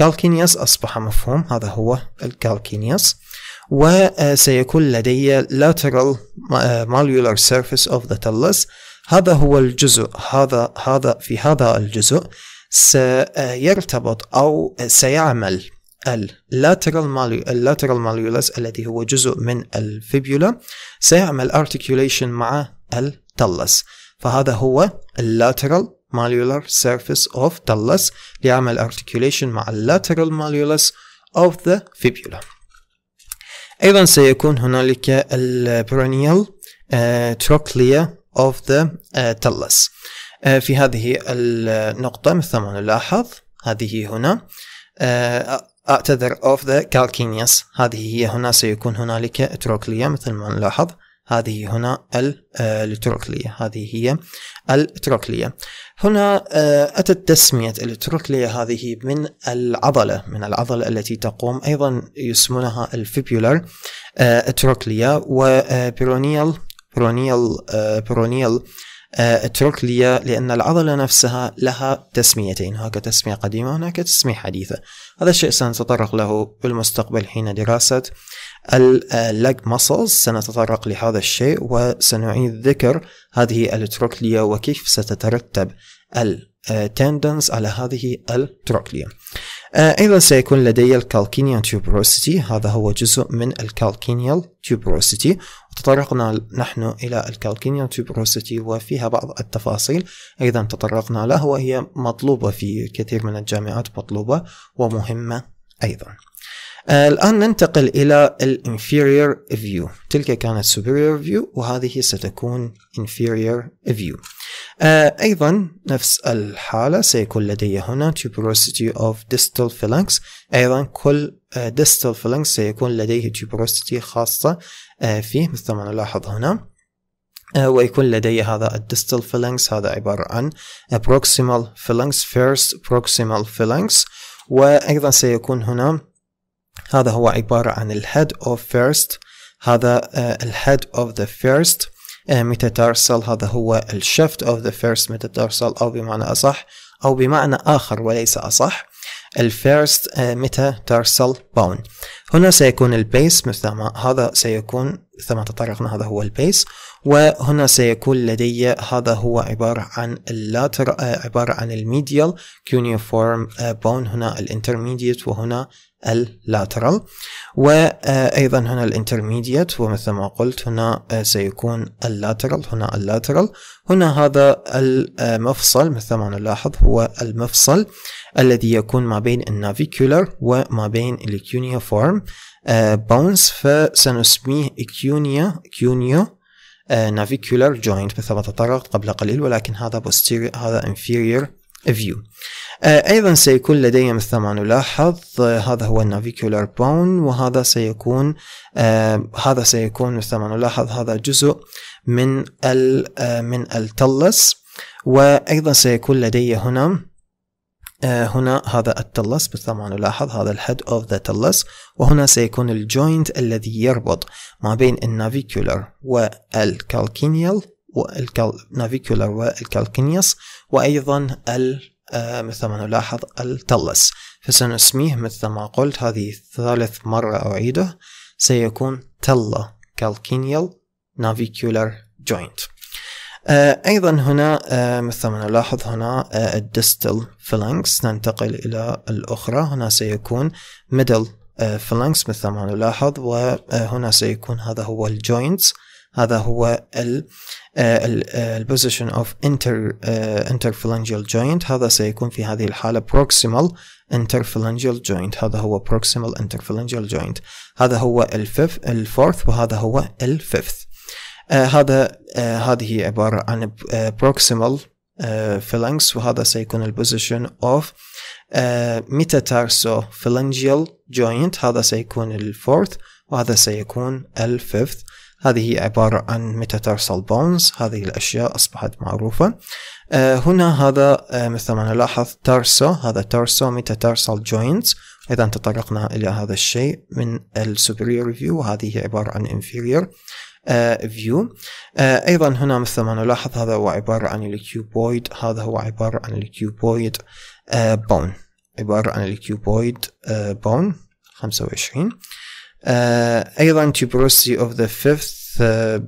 calcaneus أصبح مفهوم. هذا هو ال calcaneus وسيكون لدي lateral malleolar surface of the talus هذا هو الجزء. هذا هذا في هذا الجزء سيرتبط أو سيعمل ال lateral malleo ال lateral malleolus الذي هو جزء من ال fibula. سيعمل articulation مع ال talus فهذا هو ال lateral malleolar surface of talus ليعمل articulation مع ال lateral malleolus of the fibula. أيضا سيكون هنالك ال peroneal uh, trochlea of the uh, talus. في هذه النقطة مثل ما نلاحظ هذه هنا. أعتذر of the calcaneus. هذه هي هنا سيكون هنالك trochlea مثل ما نلاحظ. هذه هنا التروكلية هذه هي التروكلية هنا أتت تسمية التروكلية هذه من العضلة من العضلة التي تقوم أيضا يسمونها الفيبولار تروكليا وبيرونيال بيرونيال بيرونيال تروكليا لأن العضلة نفسها لها تسميتين. هناك تسمية قديمة وهناك تسمية حديثة. هذا الشيء سنتطرق له بالمستقبل حين دراسة. ال leg muscles سنتطرق لهذا الشيء وسنعيد ذكر هذه ال trochlea وكيف ستترتب ال tendons على هذه ال trochlea. أيضا سيكون لدي ال calcaneal tuberosity هذا هو جزء من ال calcaneal tuberosity وتطرقنا نحن إلى ال calcaneal tuberosity وفيها بعض التفاصيل. أيضا تطرقنا له وهي مطلوبة في كثير من الجامعات مطلوبة ومهمة أيضا. آه الآن ننتقل إلى ال inferior view تلك كانت superior view وهذه ستكون inferior view. آه أيضا نفس الحالة سيكون لدي هنا tuberosity of distal phalanx. أيضا كل آه distal phalanx سيكون لديه tuberosity خاصة آه فيه مثل ما نلاحظ هنا. آه، ويكون لدي هذا ال distal phalanx هذا عبارة عن proximal phalanx first proximal phalanx. وأيضا سيكون هنا هذا هو عبارة عن ال head of first هذا ال head of the first metatarsal هذا هو ال shaft of the first metatarsal أو بمعنى أصح أو بمعنى آخر وليس أصح. ال first metatarsal bone هنا سيكون ال base مثل ما هذا سيكون مثل ما تطرقنا هذا هو ال base وهنا سيكون لدي هذا هو عبارة عن ال later عبارة عن ال medial cuneiform bone هنا ال intermediate وهنا ال lateral وأيضا هنا ال intermediate ومثل ما قلت هنا سيكون ال lateral هنا ال lateral هنا هذا المفصل مثل ما نلاحظ هو المفصل الذي يكون ما بين ال navicular وما بين ال cuneiform bones فسنسميه cunea cuneo navicular joint مثل ما تطرقت قبل قليل ولكن هذا posterior هذا inferior view. أيضا سيكون لدي مثل ما نلاحظ هذا هو ال navicular bone وهذا سيكون هذا سيكون مثل ما نلاحظ هذا جزء من من ال talus. وأيضا سيكون لدي هنا هنا هذا ال talus مثل ما نلاحظ هذا ال head of the talus وهنا سيكون ال joint الذي يربط ما بين النافيكولار والكالكينيال والنافيكولار والكالكينيوس وأيضا آه، مثل ما نلاحظ ال talus فسنسميه مثل ما قلت هذه ثالث مرة أعيده سيكون talo calcaneal navicular joint أيضا هنا آه، مثل ما نلاحظ هنا ال distal phalanx ننتقل إلى الأخرى. هنا سيكون middle phalanx مثل ما نلاحظ وهنا سيكون هذا هو ال joints هذا هو ال position of inter interphalangeal joint. هذا سيكون في هذه الحالة proximal interphalangeal joint. هذا هو proximal interphalangeal joint. هذا هو ال fif ال fourth وهذا هو ال fifth uh, هذا uh, هذه عبارة عن uh, proximal phalanx وهذا سيكون ال position of metatarso joint هذا سيكون ال fourth وهذا سيكون ال fifth هذه عبارة عن metatarsal bones هذه الأشياء أصبحت معروفة. آه هنا هذا آه مثل ما نلاحظ tarso هذا tarso metatarsal joints إذا تطرقنا إلى هذا الشيء من ال superior view وهذه عبارة عن inferior. view uh, uh, أيضا هنا مثل ما نلاحظ هذا هو عبارة عن ال cuboid هذا هو عبارة عن ال cuboid bone uh, عبارة عن ال cuboid bone 25 Uh, أيضا tuberosity of the fifth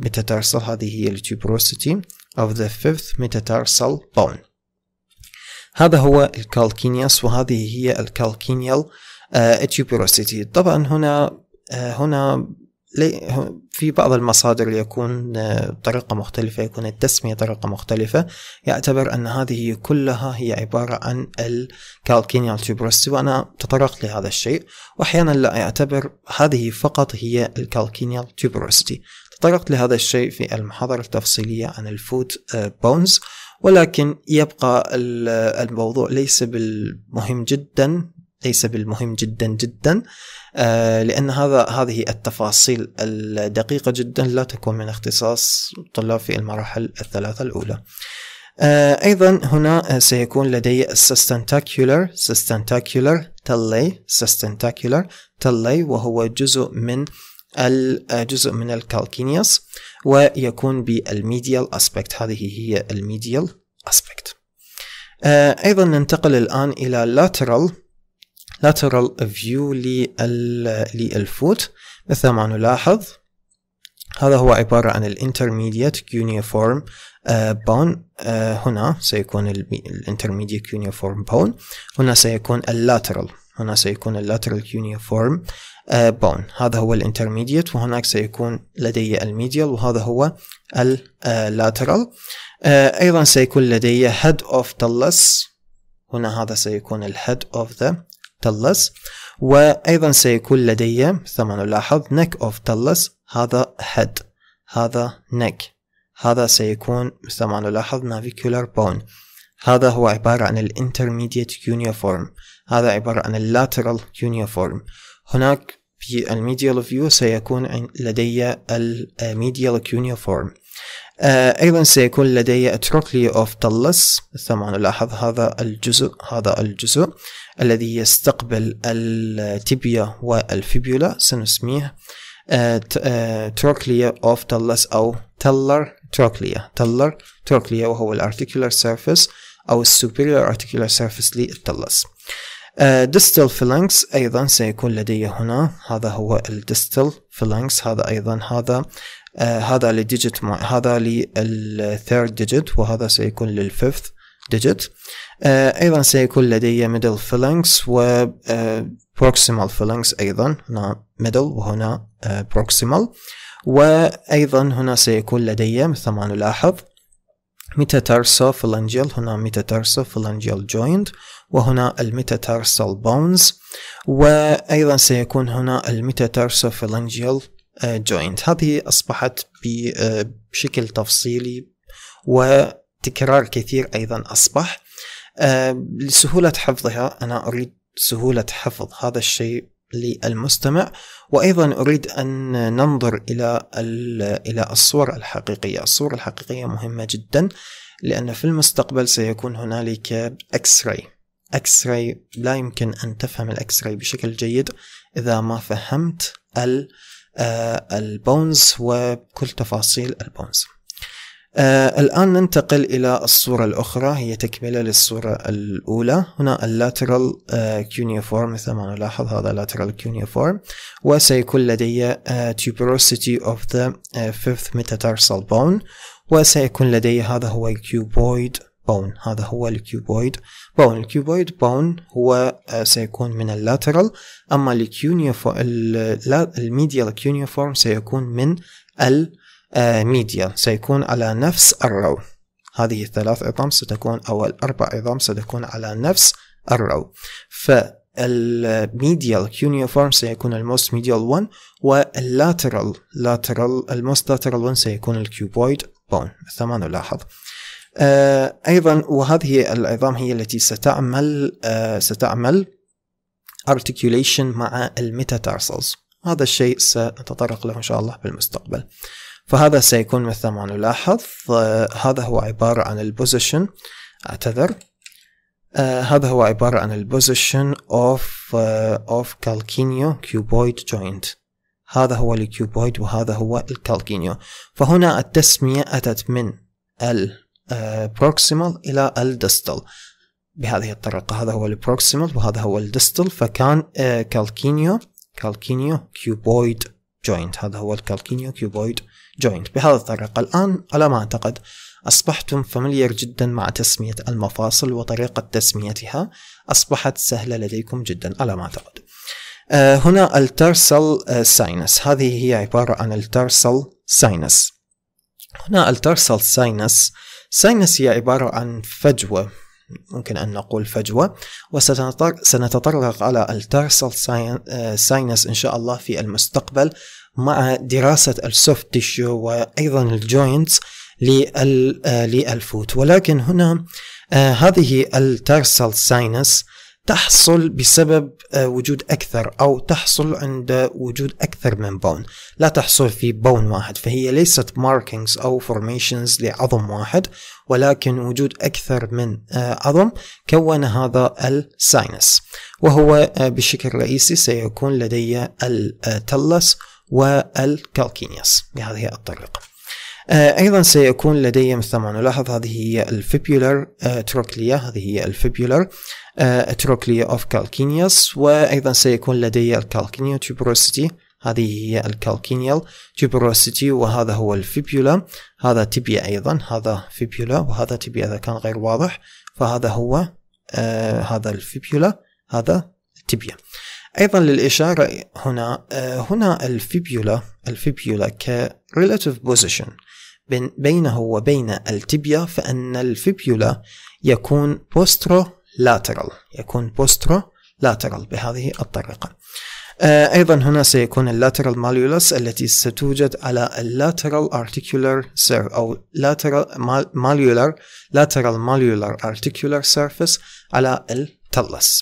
metatarsal هذه هي tuberosity of the fifth metatarsal bone. هذا هو ال calcaneus وهذه هي ال calcaneal tuberosity. طبعا هنا هنا في بعض المصادر يكون آه، طريقة مختلفة يكون التسمية طريقة مختلفة. يعتبر أن هذه كلها هي عبارة عن ال calcaneal tuberosity وأنا تطرقت لهذا الشيء. وأحيانا لا أعتبر هذه فقط هي ال calcaneal tuberosity تطرقت لهذا الشيء في المحاضرة التفصيلية عن ال foot bones. ولكن يبقى الموضوع ليس بالمهم جدا. ليس بالمهم جدا جدا. آه، لأن هذا هذه التفاصيل الدقيقة جدا لا تكون من اختصاص الطلاب في المراحل الثلاثة الأولى. آه، أيضا هنا سيكون لدي ال sustentaculum sustentaculum tali sustentaculum tali وهو جزء من الجزء من ال calcaneus ويكون بال medial aspect هذه هي ال medial aspect آه، أيضا ننتقل الآن إلى lateral. Lateral view لل foot مثل ما نلاحظ هذا هو عبارة عن ال intermediate cuneiform bone هنا سيكون ال intermediate cuneiform bone هنا سيكون ال lateral هنا سيكون ال lateral cuneiform bone هذا هو ال intermediate وهناك سيكون لدي ال medial وهذا هو آه، أيضا سيكون لدي head of talus هنا هذا سيكون ال head of the talus وأيضا سيكون لدي ما نلاحظ neck of talus هذا head هذا neck. هذا سيكون مثل ما نلاحظ navicular bone. هذا هو عبارة عن ال intermediate cuneiform هذا عبارة عن ال lateral cuneiform هناك في ال medial view سيكون لدي ال medial cuneiform آه، أيضا سيكون لدي trochlea of talus ما نلاحظ هذا الجزء هذا الجزء. الذي يستقبل ال tibia وال fibula سنسميه trochlea of talus أو talar trochlea talar trochlea وهو ال articular surface أو ال superior articular surface لل talus. distal phalanx أيضا سيكون لدي هنا. هذا هو ال distal phalanx هذا أيضا هذا آه هذا ل digit هذا لل third digit وهذا سيكون لل fifth digit آه أيضا سيكون لدي middle phalanx و proximal phalanx أيضا. هنا middle وهنا proximal وأيضا هنا سيكون لدي مثل ما نلاحظ metatarsophalangeal هنا metatarsophalangeal joint وهنا ال metatarsal bones وأيضا سيكون هنا ال metatarsophalangeal joint هذه أصبحت بشكل تفصيلي وتكرار كثير أيضا أصبح. لسهولة حفظها أنا أريد سهولة حفظ هذا الشيء للمستمع وأيضا أريد أن ننظر إلى إلى الصور الحقيقية، الصور الحقيقية مهمة جدا لأن في المستقبل سيكون هنالك X-ray X-ray لا يمكن أن تفهم ال X-ray بشكل جيد إذا ما فهمت ال bones وكل تفاصيل ال bones. آه الآن ننتقل إلى الصورة الأخرى هي تكملة للصورة الأولى. هنا ال lateral cuneiform مثل ما نلاحظ هذا lateral cuneiform. وسيكون لدي uh, tuberosity of the uh, fifth metatarsal bone. وسيكون لدي هذا هو ال cuboid bone هذا هو ال cuboid bone ال cuboid bone هو سيكون من ال lateral. أما ال medial cuneiform سيكون من ال ميديا سيكون على نفس ال row. هذه الثلاث عظام ستكون أو الأربع عظام ستكون على نفس ال row. فال medial cuneiform سيكون ال most medial 1 وال lateral lateral ال most lateral 1 سيكون ال cuboid bone مثل ما نلاحظ. آه أيضا وهذه العظام هي التي ستعمل آه ستعمل articulation مع ال metatarsals. هذا الشيء سنتطرق له إن شاء الله بالمستقبل. فهذا سيكون مثل ما نلاحظ. آه هذا هو عبارة عن ال position اعتذر. آه هذا هو عبارة عن ال position of of calcaneocuboid joint هذا هو ال cuboid وهذا هو ال calcaneo فهنا التسمية أتت من ال proximal إلى ال distal بهذه الطريقة هذا هو ال proximal وهذا هو ال distal فكان calcaneo calcaneocuboid joint هذا هو ال calcaneocuboid joint بهذه الطريقة الآن على ما أعتقد أصبحتم familiar جدا مع تسمية المفاصل وطريقة تسميتها. أصبحت سهلة لديكم جدا على ما أعتقد. آه هنا ال tarsal آه sinus هذه هي عبارة عن ال tarsal sinus هنا ال tarsal sinus sinus هي عبارة عن فجوة. ممكن أن نقول فجوة. وسنتطرق على ال tarsal sinus إن شاء الله في المستقبل. مع دراسة ال soft tissue وأيضا ال joints لل foot. ولكن هنا هذه ال tarsal sinus تحصل بسبب آه، وجود أكثر أو تحصل عند وجود أكثر من bone لا تحصل في bone واحد فهي ليست markings أو formations لعظم واحد ولكن وجود أكثر من آه، عظم كون هذا ال sinus. وهو آه، بشكل رئيسي سيكون لدي ال talus وال calcaneus بهذه الطريقة. أيضا سيكون لدي مثل ما نلاحظ هذه هي ال fibular trochlea. هذه هي ال fibular trochlea of calcaneus وأيضا سيكون لدي ال calcaneal tuberosity هذه هي ال calcaneal tuberosity وهذا هو ال fibula. هذا tibia أيضا هذا fibula وهذا tibia إذا كان غير واضح. فهذا هو آه هذا ال fibula هذا tibia أيضا للإشارة هنا آه هنا ال fibula ال fibula ك relative position بينه وبين ال tibia فأن ال fibula يكون posterolateral يكون posterolateral بهذه الطريقة. آه، أيضا هنا سيكون ال lateral malleolus التي ستوجد على ال lateral articular surface أو lateral malleolar lateral malleolar articular surface على ال talus.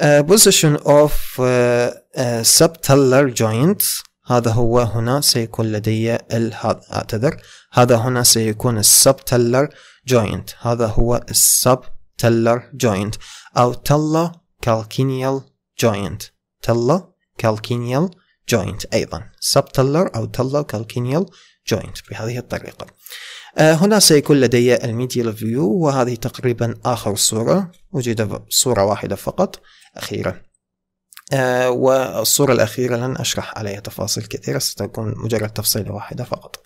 Uh, position of uh, uh, subtalar joint هذا هو هنا سيكون لدي أعتذر. هذا هنا سيكون ال subtalar joint. هذا ال sub ال subtalar joint. أو talocalcaneal joint. talocalcaneal joint أيضا. subtalar أو talocalcaneal joint بهذه الطريقة. آه هنا سيكون لدي ال medial view وهذه تقريبا آخر صورة. وجد صورة واحدة فقط. أخيرا آه والصورة الأخيرة لن أشرح عليها تفاصيل كثيرة ستكون مجرد تفصيلة واحدة فقط.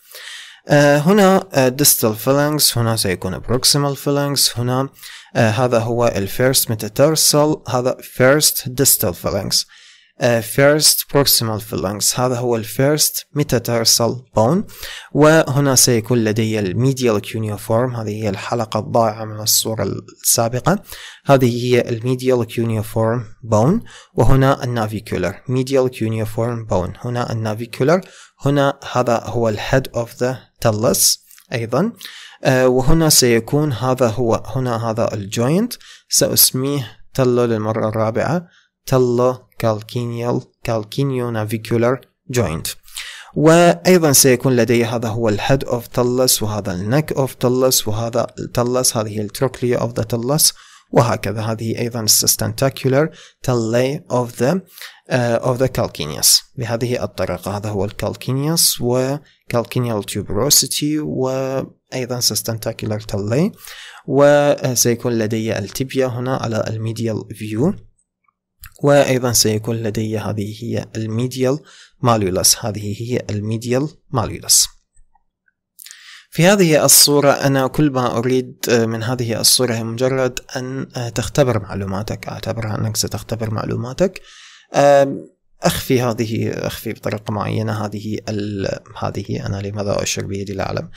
آه هنا آه distal phalanx هنا سيكون proximal phalanx هنا آه هذا هو ال first metatarsal هذا first distal phalanx. First proximal phalanx. هذا هو ال first metatarsal bone. وهنا سيكون لدي ال medial cuneiform. هذه هي الحلقة الضائعة من الصورة السابقة. هذه هي ال medial cuneiform bone. وهنا ال navicular medial cuneiform bone. هنا ال navicular هنا هذا هو ال head of the talus أيضا. آه وهنا سيكون هذا هو هنا هذا ال joint سأسميه talo للمرة الرابعة. talo calcaneal calcaneonavicular joint. وأيضا سيكون لدي هذا هو ال head of talus وهذا ال neck of talus وهذا ال talus هذه ال trochlea of the talus وهكذا هذه أيضا ال sustentacular tali the uh, of the calcaneus. بهذه الطريقة هذا هو ال calcaneus و calcaneal tuberosity وأيضا sustentaculum tali وسيكون لدي ال tibia هنا على ال medial view وأيضا سيكون لدي هذه هي ال medial malleolus. هذه هي ال medial malleolus. في هذه الصورة أنا كل ما أريد من هذه الصورة هي مجرد أن تختبر معلوماتك أعتبرها أنك ستختبر معلوماتك. أخفي هذه أخفي بطريقة معينة. هذه هذه أنا لماذا أشر بيدي لا أعلم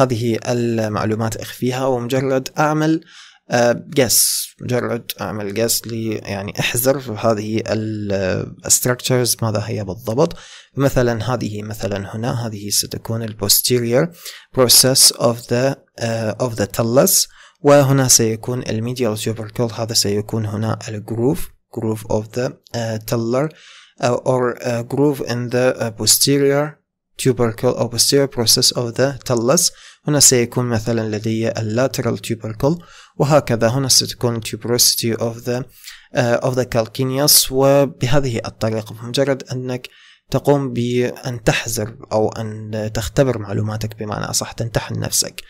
هذه المعلومات أخفيها ومجرد أعمل guess uh, مجرد أعمل guess لي يعني أحزر هذه ال structures ماذا هي بالضبط. مثلا هذه مثلا هنا هذه ستكون ال posterior process of the of the talus وهنا سيكون ال medial tubercle هذا سيكون هنا ال groove groove of the uh, talar uh, or uh, groove in the posterior tubercle or posterior process of the talus هنا سيكون مثلا لدي ال lateral tubercle وهكذا هنا ستكون tuberosity of the uh, of the calcaneus وبهذه الطريقة بمجرد أنك تقوم بأن تحزر أو أن تختبر معلوماتك بمعنى أصح تمتحن نفسك.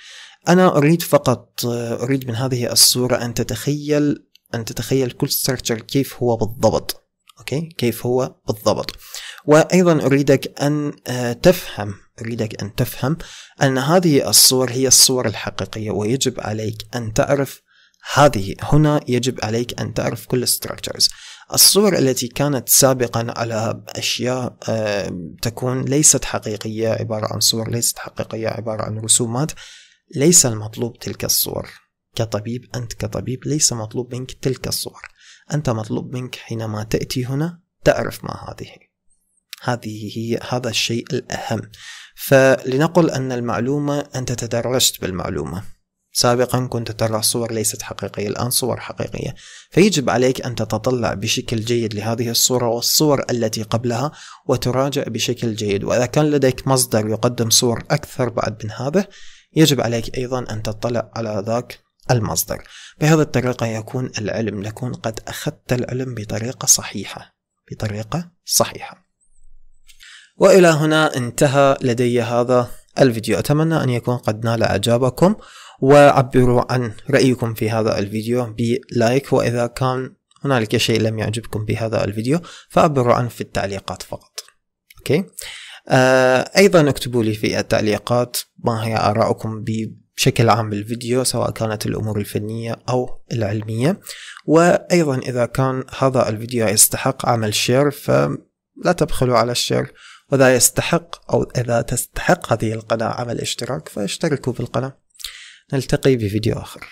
أنا أريد فقط أريد من هذه الصورة أن تتخيل أن تتخيل كل structure كيف هو بالضبط. okay؟ كيف هو بالضبط. وأيضا أريدك أن آه، تفهم أريدك أن تفهم أن هذه الصور هي الصور الحقيقية ويجب عليك أن تعرف هذه هنا يجب عليك أن تعرف كل structures. الصور التي كانت سابقا على أشياء آه، تكون ليست حقيقية عبارة عن صور ليست حقيقية عبارة عن رسومات ليس المطلوب تلك الصور. كطبيب أنت كطبيب ليس مطلوب منك تلك الصور. أنت مطلوب منك حينما تأتي هنا تعرف ما هذه. هذه هي هذا الشيء الأهم. فلنقل أن المعلومة أنت تدرجت بالمعلومة. سابقا كنت ترى صور ليست حقيقية الآن صور حقيقية. فيجب عليك أن تتطلع بشكل جيد لهذه الصورة والصور التي قبلها وتراجع بشكل جيد. وإذا كان لديك مصدر يقدم صور أكثر بعد من هذا يجب عليك أيضا أن تطلع على ذاك المصدر. بهذه الطريقة يكون العلم نكون قد أخذت العلم بطريقة صحيحة بطريقة صحيحة. وإلى هنا انتهى لدي هذا الفيديو. أتمنى أن يكون قد نال إعجابكم وعبروا عن رأيكم في هذا الفيديو ب like وإذا كان هنالك شيء لم يعجبكم بهذا الفيديو فعبروا عنه في التعليقات فقط. okay؟ آه أيضا اكتبوا لي في التعليقات ما هي آراءكم بشكل عام بالفيديو سواء كانت الأمور الفنية أو العلمية. وأيضا إذا كان هذا الفيديو يستحق عمل share فلا تبخلوا على ال share وإذا يستحق أو إذا تستحق هذه القناة عمل اشتراك فاشتركوا في القناة. نلتقي بفيديو آخر.